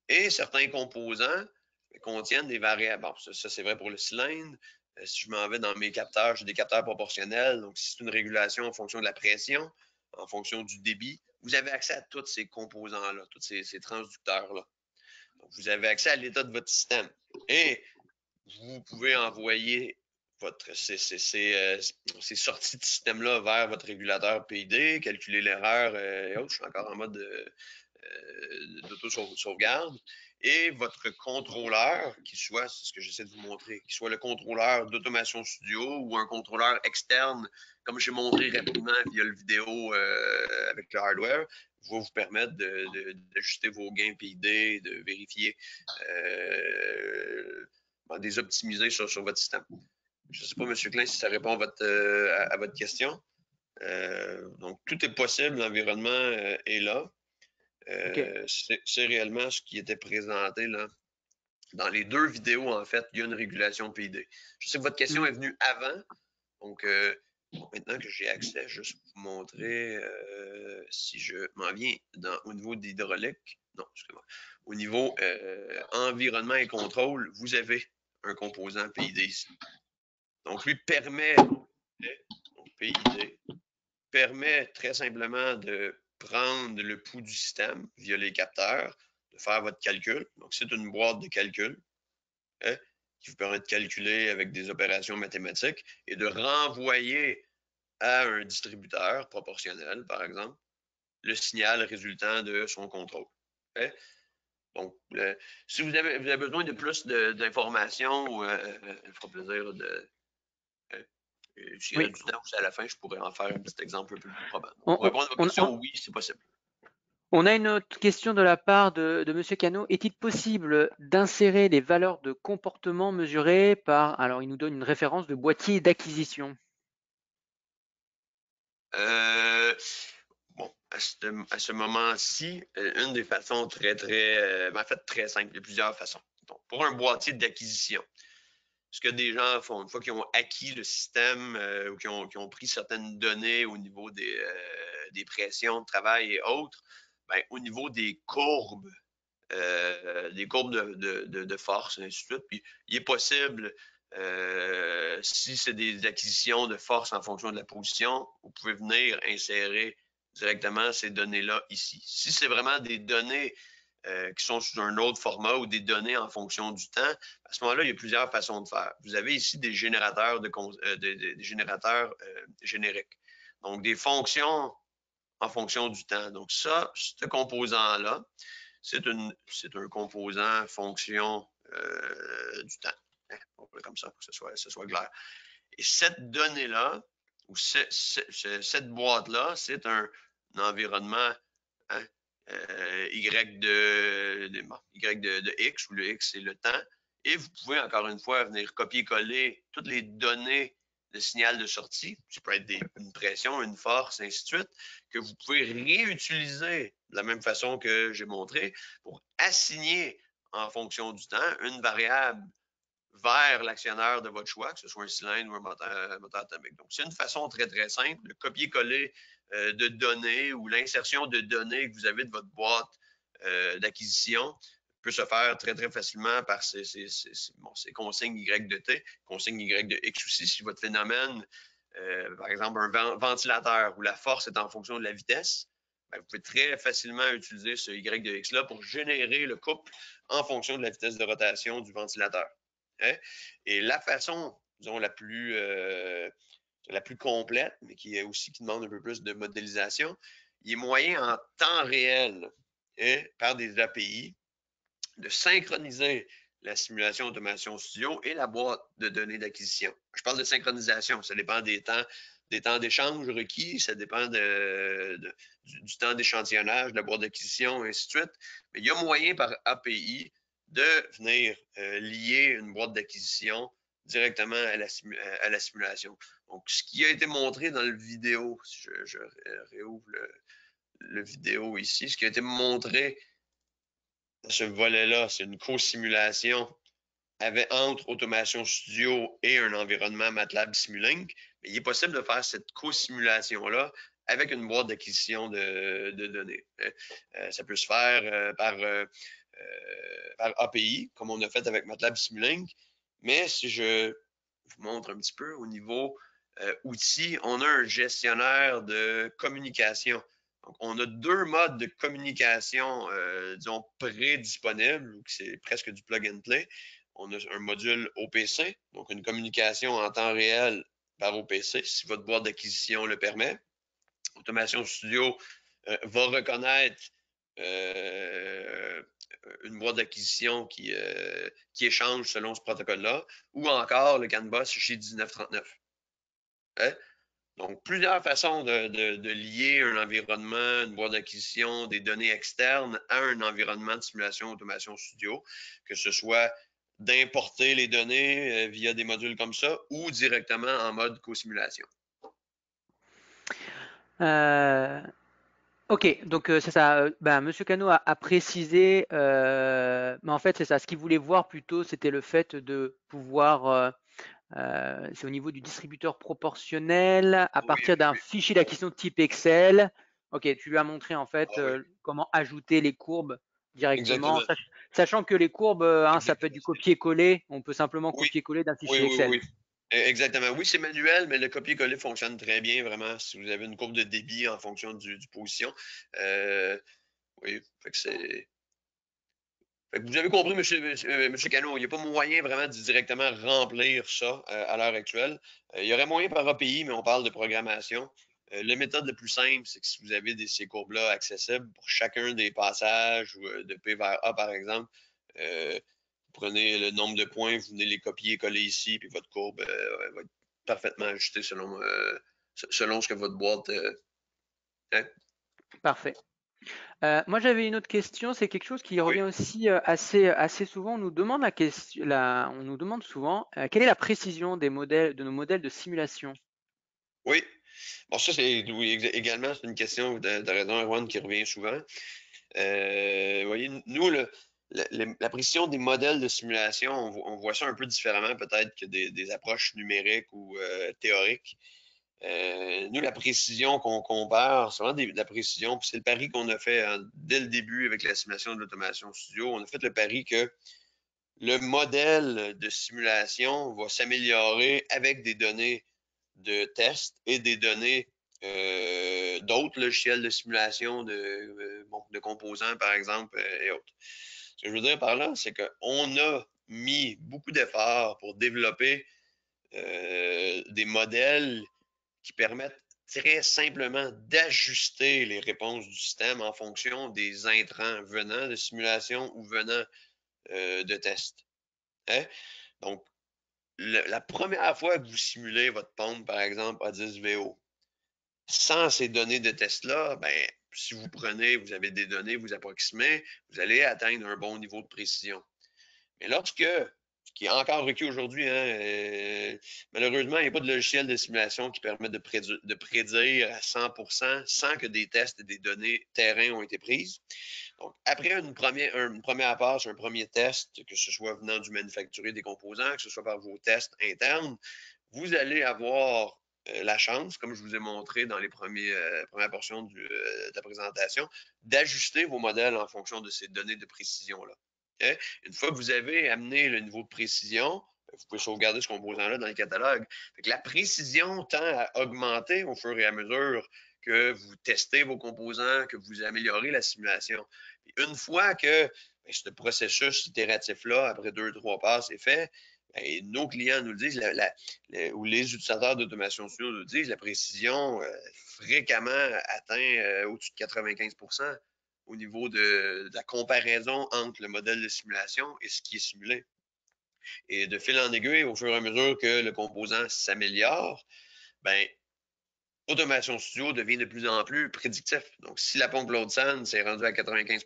Et certains composants contiennent des variables. Bon, ça, c'est vrai pour le cylindre. Euh, si je m'en vais dans mes capteurs, j'ai des capteurs proportionnels. Donc, si c'est une régulation en fonction de la pression, en fonction du débit, vous avez accès à tous ces composants-là, tous ces, transducteurs-là vous avez accès à l'état de votre système. Et vous pouvez envoyer votre, ces, euh, sorties de système-là vers votre régulateur PID, calculer l'erreur. Euh, je suis encore en mode euh, d'auto-sauvegarde. Et votre contrôleur, qui soit, c'est ce que j'essaie de vous montrer, qui soit le contrôleur d'Automation Studio ou un contrôleur externe, comme j'ai montré rapidement via le vidéo avec le hardware, va vous permettre d'ajuster vos gains PID, de vérifier, euh, ben, des optimiser sur, votre système. Je ne sais pas, M. Klein, si ça répond à votre, euh, à, votre question. Euh, donc, tout est possible, l'environnement euh, est là. C'est réellement ce qui était présenté là. Dans les deux vidéos, en fait, il y a une régulation PID. Je sais que votre question mm. est venue avant. Donc, maintenant que j'ai accès, juste pour vous montrer euh, si je m'en viens dans, au niveau d'hydraulique. Non, excusez-moi. Au niveau euh, environnement et contrôle, vous avez un composant PID ici. Donc, lui permet, PID, permet très simplement de prendre le pouls du système via les capteurs, de faire votre calcul. Donc, c'est une boîte de calcul hein, qui vous permet de calculer avec des opérations mathématiques et de renvoyer à un distributeur proportionnel, par exemple, le signal résultant de son contrôle. Hein. Donc, euh, si vous avez, besoin de plus d'informations, euh, euh, il fera plaisir de. Si y a du temps à la fin, je pourrais en faire un petit exemple un peu plus probable. pour répondre à votre question, oui, c'est possible. On a une autre question de la part de, de M. Cano. Est-il possible d'insérer les valeurs de comportement mesurées par, alors il nous donne une référence de boîtier d'acquisition Bon, à ce, moment-ci, euh, une des façons très, très, euh, ben, en fait, très simple, il y a plusieurs façons. Donc, pour un boîtier d'acquisition, ce que des gens font, une fois qu'ils ont acquis le système euh, ou qu'ils ont, pris certaines données au niveau des, des pressions de travail et autres, ben, au niveau des courbes, des courbes de, de, de, force, et ainsi de suite, puis il est possible si c'est des acquisitions de force en fonction de la position, vous pouvez venir insérer directement ces données-là ici. Si c'est vraiment des données euh, qui sont sous un autre format ou des données en fonction du temps, à ce moment-là, il y a plusieurs façons de faire. Vous avez ici des générateurs, de, euh, générateurs euh, génériques. Donc, des fonctions en fonction du temps. Donc, ça, ce composant-là, c'est un composant fonction du temps. Hein, on va comme ça pour que ce soit, ce soit clair. Et cette donnée-là, ou cette boîte-là, c'est un, environnement hein, euh, y, de, y de, X, où le X, c'est le temps. Et vous pouvez, encore une fois, venir copier-coller toutes les données de signal de sortie. Ça peut être une pression, une force, ainsi de suite, que vous pouvez réutiliser de la même façon que j'ai montré pour assigner en fonction du temps une variable vers l'actionneur de votre choix, que ce soit un cylindre ou un moteur, moteur atomique. Donc, c'est une façon très, très simple de copier-coller euh, de données ou l'insertion de données que vous avez de votre boîte euh, d'acquisition peut se faire très, très facilement par ces, consignes Y de T, consignes Y de X aussi. Si votre phénomène, euh, par exemple, un ventilateur où la force est en fonction de la vitesse, ben, vous pouvez très facilement utiliser ce Y de X-là pour générer le couple en fonction de la vitesse de rotation du ventilateur. Hein. Et la façon, disons, la plus, la plus complète, mais qui est aussi qui demande un peu plus de modélisation. Il est moyen en temps réel par des API de synchroniser la simulation automation studio et la boîte de données d'acquisition. Je parle de synchronisation, ça dépend des temps des temps d'échange requis, ça dépend du, temps d'échantillonnage, de la boîte d'acquisition, ainsi de suite. Mais il y a moyen par API de venir euh, lier une boîte d'acquisition directement à la, à la, simulation. Donc, ce qui a été montré dans le vidéo, si je, réouvre le, vidéo ici, ce qui a été montré dans ce volet-là, c'est une co-simulation entre Automation Studio et un environnement MATLAB Simulink. Mais il est possible de faire cette co-simulation-là avec une boîte d'acquisition de, données. Euh, euh, ça peut se faire euh, par, par API, comme on a fait avec MATLAB Simulink, mais si je vous montre un petit peu au niveau euh, outils, on a un gestionnaire de communication. Donc, on a deux modes de communication, euh, disons, prédisponibles, c'est presque du plug and play. On a un module OPC, donc une communication en temps réel par OPC, si votre boîte d'acquisition le permet. Automation Studio euh, va reconnaître une boîte d'acquisition qui, euh, qui échange selon ce protocole-là, ou encore le CAN boss J1939. Hein? Donc, plusieurs façons de, lier un environnement, une boîte d'acquisition, des données externes à un environnement de simulation automation studio, que ce soit d'importer les données euh, via des modules comme ça ou directement en mode co-simulation. Euh, Ok, donc c'est ça. Ben, Monsieur Cano a, précisé, mais en fait c'est ça. Ce qu'il voulait voir plutôt, c'était le fait de pouvoir, c'est au niveau du distributeur proportionnel, à partir d'un fichier d'acquisition type Excel. Ok, tu lui as montré en fait comment ajouter les courbes directement, sachant que les courbes, hein, ça peut être du copier-coller. On peut simplement copier-coller d'un fichier Excel. Oui, Exactement. Oui, c'est manuel, mais le copier-coller fonctionne très bien, vraiment, si vous avez une courbe de débit en fonction du, position. Euh, oui, fait que vous avez compris, M. Monsieur, Cano, il n'y a pas moyen vraiment de directement remplir ça euh, à l'heure actuelle. Euh, il y aurait moyen par API, mais on parle de programmation. Euh, la méthode la plus simple, c'est que si vous avez ces courbes-là accessibles pour chacun des passages de P vers A, par exemple, prenez le nombre de points, vous venez les copier, coller ici, puis votre courbe va être parfaitement ajustée selon, selon ce que votre boîte. Hein? Parfait. Euh, moi, j'avais une autre question. C'est quelque chose qui revient aussi euh, assez, assez souvent. On nous demande la question, on nous demande souvent euh, quelle est la précision des modèles, de nos modèles de simulation? Oui. Bon, ça, c'est également c'est une question de, de raison, qui revient souvent. vous voyez, nous, la, précision des modèles de simulation, on, voit ça un peu différemment peut-être que des, approches numériques ou théoriques. Euh, nous, la précision qu'on compare, c'est vraiment de la précision. c'est le pari qu'on a fait hein, dès le début avec la simulation de l'automation studio. On a fait le pari que le modèle de simulation va s'améliorer avec des données de test et des données euh, d'autres logiciels de simulation euh, de composants, par exemple, et autres. Ce que je veux dire par là, c'est qu'on a mis beaucoup d'efforts pour développer des modèles qui permettent très simplement d'ajuster les réponses du système en fonction des intrants venant de simulation ou venant euh, de test. Hein? Donc, la première fois que vous simulez votre pompe, par exemple, à 10 VO, sans ces données de test-là, ben, si vous prenez, vous avez des données, vous approximez, vous allez atteindre un bon niveau de précision. Mais lorsque qui est encore requis aujourd'hui. Hein, euh, malheureusement, il n'y a pas de logiciel de simulation qui permet de, prédire, à 100% sans que des tests et des données terrain ont été prises. Donc, après une première, une un premier test, que ce soit venant du manufacturier des composants, que ce soit par vos tests internes, vous allez avoir la chance, comme je vous ai montré dans les euh, premières portions de la présentation, d'ajuster vos modèles en fonction de ces données de précision-là. Une fois que vous avez amené le niveau de précision, vous pouvez sauvegarder ce composant-là dans le catalogue. la précision tend à augmenter au fur et à mesure que vous testez vos composants, que vous améliorez la simulation. une fois que ben, ce processus itératif-là, après deux, trois passes, est fait, ben, nos clients nous le disent, ou les utilisateurs d'automation studio nous le disent, la précision euh, fréquemment atteint euh, au-dessus de 95% au niveau de, la comparaison entre le modèle de simulation et ce qui est simulé. Et de fil en aiguille, au fur et à mesure que le composant s'améliore, ben, Automation Studio devient de plus en plus prédictif. Donc, si la pompe Sand s'est rendue à 95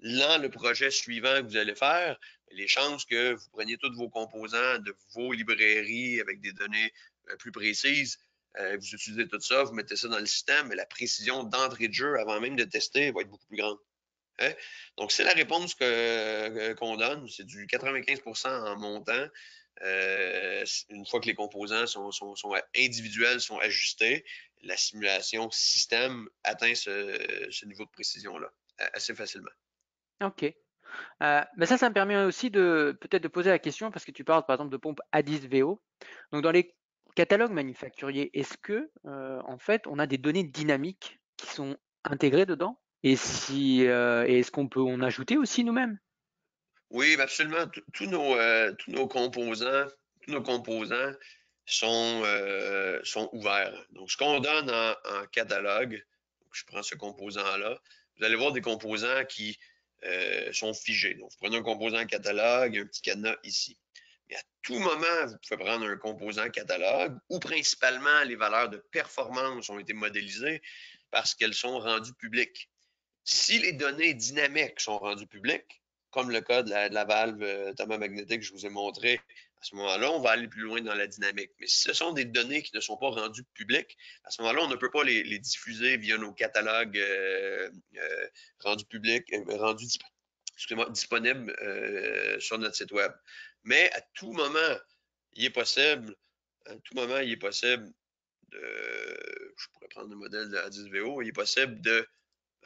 dans le projet suivant que vous allez faire, les chances que vous preniez tous vos composants de vos librairies avec des données euh, plus précises euh, vous utilisez tout ça, vous mettez ça dans le système, mais la précision d'entrée de jeu avant même de tester va être beaucoup plus grande. Hein? Donc, c'est la réponse euh, qu'on donne. C'est du 95% en montant. Une fois que les composants sont, individuels, sont ajustés, la simulation système atteint ce, niveau de précision-là assez facilement. OK. mais ça, ça me permet aussi de peut-être de poser la question, parce que tu parles par exemple de pompe A10 VO. Donc dans les catalogue manufacturier, est-ce que, euh, en fait, on a des données dynamiques qui sont intégrées dedans? Et si, euh, est-ce qu'on peut en ajouter aussi nous-mêmes? Oui, absolument. Tous nos, euh, nos composants, tous nos composants sont, sont ouverts. Donc, ce qu'on donne en, catalogue, je prends ce composant-là, vous allez voir des composants qui sont figés. Donc, vous prenez un composant catalogue, un petit cadenas ici. Mais à tout moment, vous pouvez prendre un composant catalogue où principalement les valeurs de performance ont été modélisées parce qu'elles sont rendues publiques. Si les données dynamiques sont rendues publiques, comme le cas de la, valve euh, thermomagnétique que je vous ai montré, à ce moment-là, on va aller plus loin dans la dynamique. Mais si ce sont des données qui ne sont pas rendues publiques, à ce moment-là, on ne peut pas les, diffuser via nos catalogues euh, euh, rendus publics, rendus disponibles sur notre site Web. Mais à tout moment, il est possible, à tout moment, il est possible de, je pourrais prendre le modèle de la 10 VO, il est possible de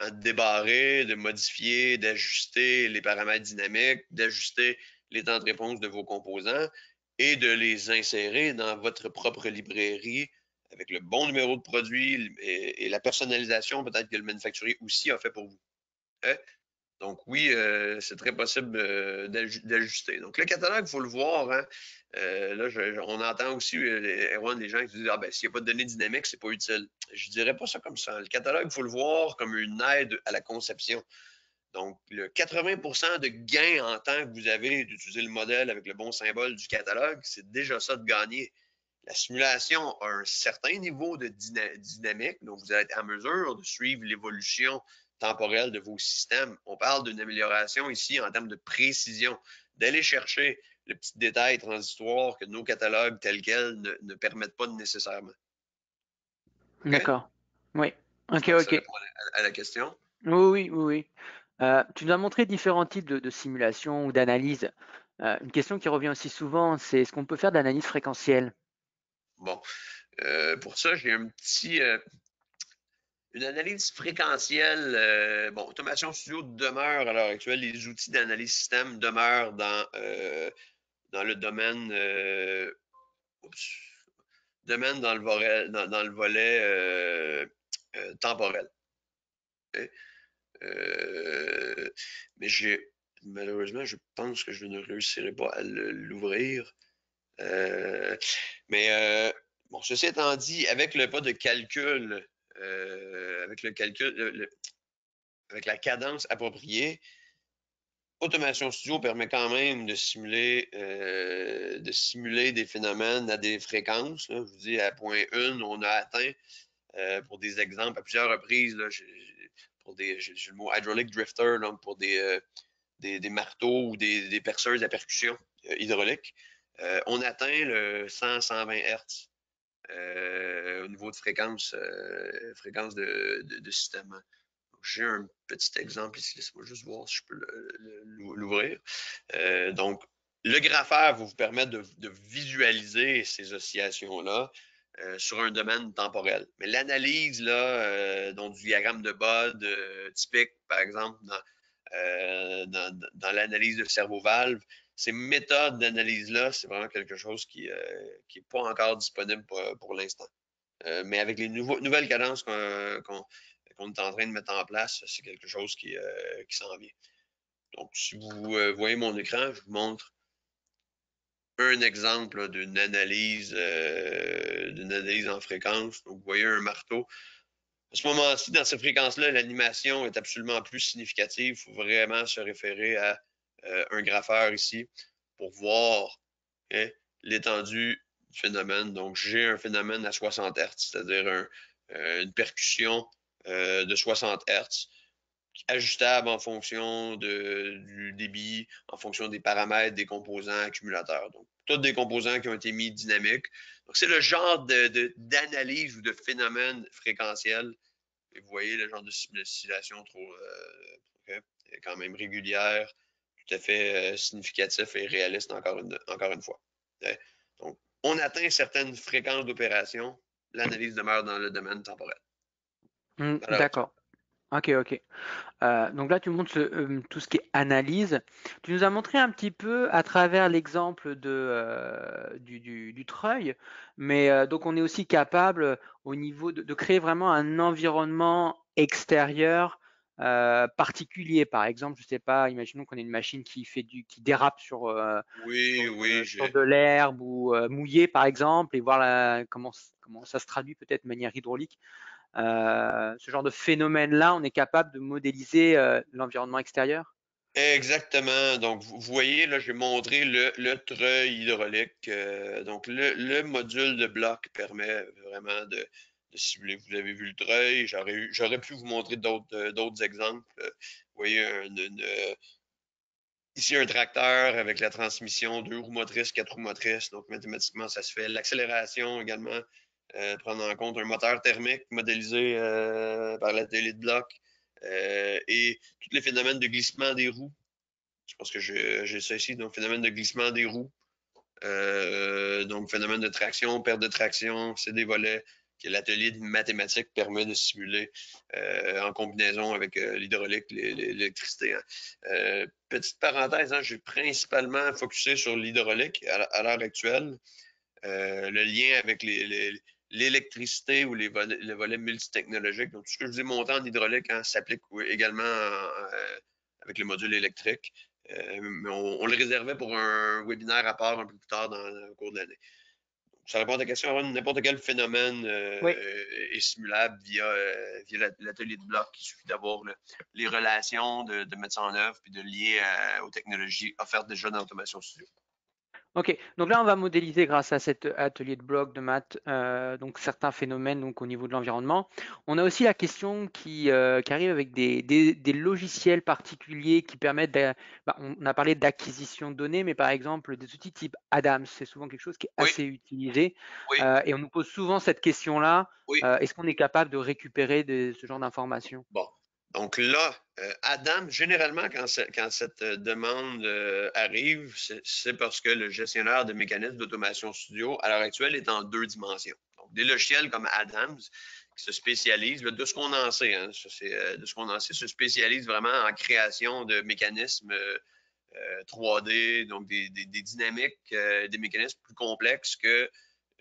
débarrer, de modifier, d'ajuster les paramètres dynamiques, d'ajuster les temps de réponse de vos composants et de les insérer dans votre propre librairie avec le bon numéro de produit et, la personnalisation peut-être que le manufacturier aussi a fait pour vous. Hein? Donc oui, euh, c'est très possible euh, d'ajuster. Donc le catalogue, il faut le voir. Hein? Euh, là, on entend aussi les, les gens qui disent Ah ben s'il n'y a pas de données dynamiques, c'est pas utile. Je ne dirais pas ça comme ça. Le catalogue, il faut le voir comme une aide à la conception. Donc, le 80% de gain en temps que vous avez d'utiliser le modèle avec le bon symbole du catalogue, c'est déjà ça de gagner. La simulation a un certain niveau de dynamique, donc vous allez être en mesure de suivre l'évolution temporelle de vos systèmes. On parle d'une amélioration ici en termes de précision, d'aller chercher le petit détail transitoire que nos catalogues tels quels ne, permettent pas nécessairement. D'accord. Oui. OK, OK. À, la question? Oui, oui, oui. Euh, tu nous as montré différents types de, simulations ou d'analyse. Euh, une question qui revient aussi souvent, c'est est-ce qu'on peut faire de l'analyse fréquentielle? Bon, euh, pour ça, j'ai un petit, une analyse fréquentielle. bon, Automation Studio demeure à l'heure actuelle, les outils d'analyse système demeurent dans, dans le domaine, domaine dans le volet, dans, le volet temporel. Euh, mais j'ai malheureusement, je pense que je ne réussirai pas à l'ouvrir. Euh, mais euh, bon, ceci étant dit, avec le pas de calcul, avec le calcul, avec la cadence appropriée, Automation Studio permet quand même de simuler, de simuler des phénomènes à des fréquences. Je vous dis, à point 1, on a atteint, pour des exemples, à plusieurs reprises, pour des, j'ai le mot hydraulic drifter, pour euh, des, des, marteaux ou des, des, perceuses à percussion euh, hydraulique. Euh, on atteint le 100-120 Hz au niveau de fréquence, fréquence de, système. J'ai un petit exemple ici, laissez-moi juste voir si je peux l'ouvrir. donc, le grapheur va vous permettre de visualiser ces oscillations-là euh, sur un domaine temporel. Mais l'analyse, là, euh, donc du diagramme de Bode euh, typique, par exemple, dans, dans, l'analyse de cerveau-valve, ces méthodes d'analyse-là, c'est vraiment quelque chose qui n'est pas encore disponible pour, l'instant. mais avec les nouvelles cadences qu'on est en train de mettre en place, c'est quelque chose qui, qui s'en vient. Donc, si vous voyez mon écran, je vous montre un exemple d'une analyse, euh, d'une analyse en fréquence. Donc, vous voyez un marteau. À ce moment-ci, dans ces fréquences-là, l'animation est absolument plus significative. Il faut vraiment se référer à euh, un graffeur ici pour voir hein, l'étendue du phénomène. Donc, j'ai un phénomène à 60 Hz, c'est-à-dire euh, une percussion de 60 Hz ajustable en fonction du débit, en fonction des paramètres des composants accumulateurs. Donc, tous des composants qui ont été mis dynamiques. Donc, c'est le genre d'analyse ou de phénomène fréquentiel. Et vous voyez le genre de simulation trop, euh, quand même régulière, tout à fait euh, significatif et réaliste encore une, encore une fois. Donc, on atteint certaines fréquences d'opération, l'analyse demeure dans le domaine temporel. Mmh, d'accord. Ok, ok. Euh, donc là, tu montres euh, tout ce qui est analyse. Tu nous as montré un petit peu à travers l'exemple de, euh, du, du, treuil, mais donc on est aussi capable au niveau de, créer vraiment un environnement extérieur particulier. Par exemple, je sais pas, imaginons qu'on ait une machine qui fait du, qui dérape sur, oui, oui, sur de l'herbe ou mouillé, par exemple, et voir comment, comment ça se traduit peut-être de manière hydraulique. Euh, ce genre de phénomène-là, on est capable de modéliser euh, l'environnement extérieur? Exactement. Donc, vous voyez, là, j'ai montré le, le treuil hydraulique. Euh, donc, le, module de bloc permet vraiment de, de simuler. Vous avez vu le treuil. J'aurais pu vous montrer d'autres exemples. Vous voyez, ici, un tracteur avec la transmission deux roues motrices, quatre roues motrices. Donc, mathématiquement, ça se fait. L'accélération également euh, prendre en compte un moteur thermique modélisé euh, par la télé de bloc euh, et tous les phénomènes de glissement des roues. Je pense que j'ai ça ici, donc phénomène de glissement des roues. donc, phénomène de traction, perte de traction, c'est des volets, que l'atelier de mathématiques permet de simuler en combinaison avec l'hydraulique, l'électricité. Hein. petite parenthèse, hein, j'ai principalement focusé sur l'hydraulique à, l'heure actuelle. le lien avec l'électricité ou les volets, multitechnologiques. Donc, tout ce que je vous ai monté en hydraulique hein, s'applique également avec le module électrique. mais on, le réservait pour un webinaire à part un peu plus tard dans le cours de l'année ça répond à ta question, n'importe quel phénomène euh, est simulable via, euh, l'atelier de bloc. Il suffit d'avoir les relations, de, mettre ça en œuvre, puis de lier aux technologies offertes déjà dans l'automation studio. Ok, donc là on va modéliser grâce à cet atelier de bloc de maths euh, donc certains phénomènes donc au niveau de l'environnement. On a aussi la question qui, euh, arrive avec des, logiciels particuliers qui permettent, bah, on a parlé d'acquisition de données, mais par exemple des outils type Adams, c'est souvent quelque chose qui est assez utilisé euh, et on nous pose souvent cette question-là. Est-ce qu'on est capable de récupérer ce genre d'informations? Bon, donc là, euh, Adam, généralement, quand, cette euh, demande euh, arrive, c'est parce que le gestionnaire de mécanismes d'automation studio, à l'heure actuelle, est en deux dimensions. Donc, des logiciels comme Adams, qui se spécialisent, de ce qu'on en sait, hein, de ce qu'on en sait, se spécialisent vraiment en création de mécanismes 3D, donc des, dynamiques, des mécanismes plus complexes que,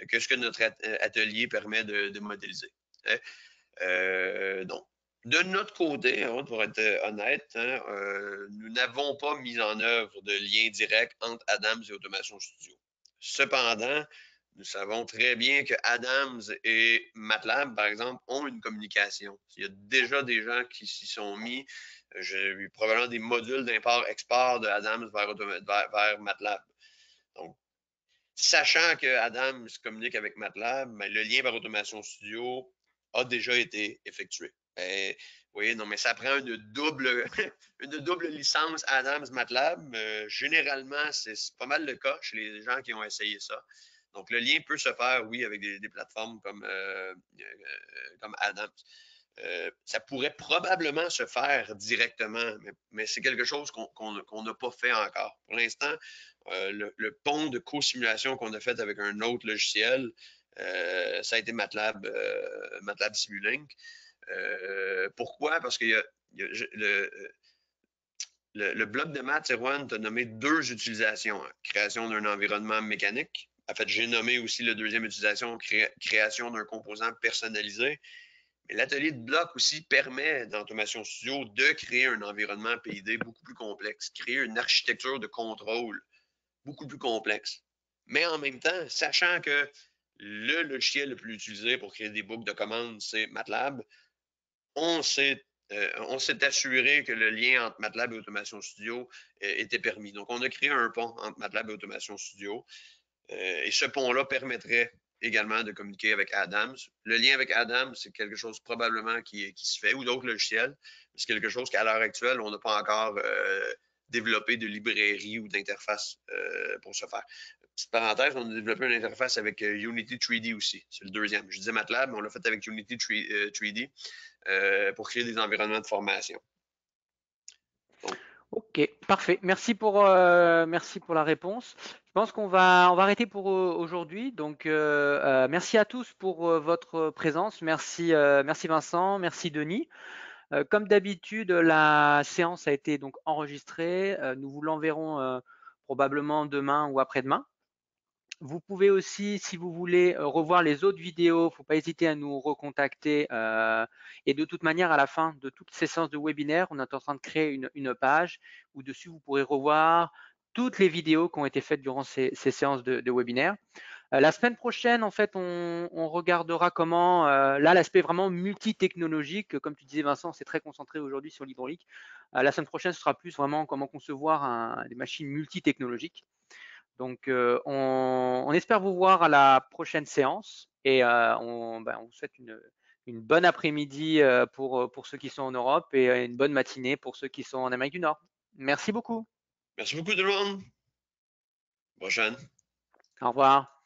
que ce que notre atelier permet de, modéliser. Hein. donc, de notre côté, hein, pour être euh, honnête, hein, euh, nous n'avons pas mis en œuvre de lien direct entre Adams et Automation Studio. Cependant, nous savons très bien que Adams et MATLAB, par exemple, ont une communication. Il y a déjà des gens qui s'y sont mis. J'ai eu probablement des modules d'import-export de Adams vers, MATLAB. Donc, sachant que Adams communique avec MATLAB, ben, le lien vers Automation Studio a déjà été effectué. Ben, oui, non, mais ça prend une double, une double licence Adams MATLAB. Euh, généralement, c'est pas mal le cas chez les gens qui ont essayé ça. Donc, le lien peut se faire, oui, avec des, plateformes comme, euh, euh, comme Adams. ça pourrait probablement se faire directement, mais, c'est quelque chose qu'on n'a pas fait encore. Pour l'instant, le, le, pont de co-simulation qu'on a fait avec un autre logiciel, ça a été MATLAB, MATLAB Simulink. Euh, pourquoi? Parce que le, bloc de maths, Erwan, tu as nommé deux utilisations. Création d'un environnement mécanique. En fait, j'ai nommé aussi la deuxième utilisation, création d'un composant personnalisé. Mais l'atelier de bloc aussi permet, dans Automation Studio, de créer un environnement PID beaucoup plus complexe, créer une architecture de contrôle beaucoup plus complexe. Mais en même temps, sachant que le logiciel le plus utilisé pour créer des boucles de commandes, c'est MATLAB, on s'est euh, assuré que le lien entre MATLAB et Automation Studio euh, était permis. Donc, on a créé un pont entre MATLAB et Automation Studio. Euh, et ce pont-là permettrait également de communiquer avec Adams. Le lien avec Adams, c'est quelque chose probablement qui, qui se fait, ou d'autres logiciels. C'est quelque chose qu'à l'heure actuelle, on n'a pas encore développé de librairie ou d'interface pour ce faire. Petite parenthèse, on a développé une interface avec Unity 3D aussi. C'est le deuxième. Je disais MATLAB, mais on l'a fait avec Unity 3D. Euh, pour créer des environnements de formation. Ok, parfait. Merci pour, euh, merci pour la réponse. Je pense qu'on va, on va arrêter pour aujourd'hui. Donc, euh, merci à tous pour votre présence. Merci, merci Vincent, merci Denis. Comme d'habitude, la séance a été donc enregistrée. nous vous l'enverrons probablement demain ou après-demain. Vous pouvez aussi, si vous voulez euh, revoir les autres vidéos, il ne faut pas hésiter à nous recontacter. Euh, et de toute manière, à la fin de toutes ces séances de webinaire, on est en train de créer une, page où dessus, vous pourrez revoir toutes les vidéos qui ont été faites durant ces, séances de, webinaire. Euh, la semaine prochaine, en fait, on, regardera comment, là, l'aspect vraiment multitechnologique, comme tu disais Vincent, c'est très concentré aujourd'hui sur l'hydraulique. la semaine prochaine, ce sera plus vraiment comment concevoir des machines multitechnologiques. Donc, euh, on, espère vous voir à la prochaine séance et euh, ben, on, vous souhaite une, bonne après-midi euh, pour, pour ceux qui sont en Europe et une bonne matinée pour ceux qui sont en Amérique du Nord. Merci beaucoup. Merci beaucoup tout le monde. Prochaine. Au revoir.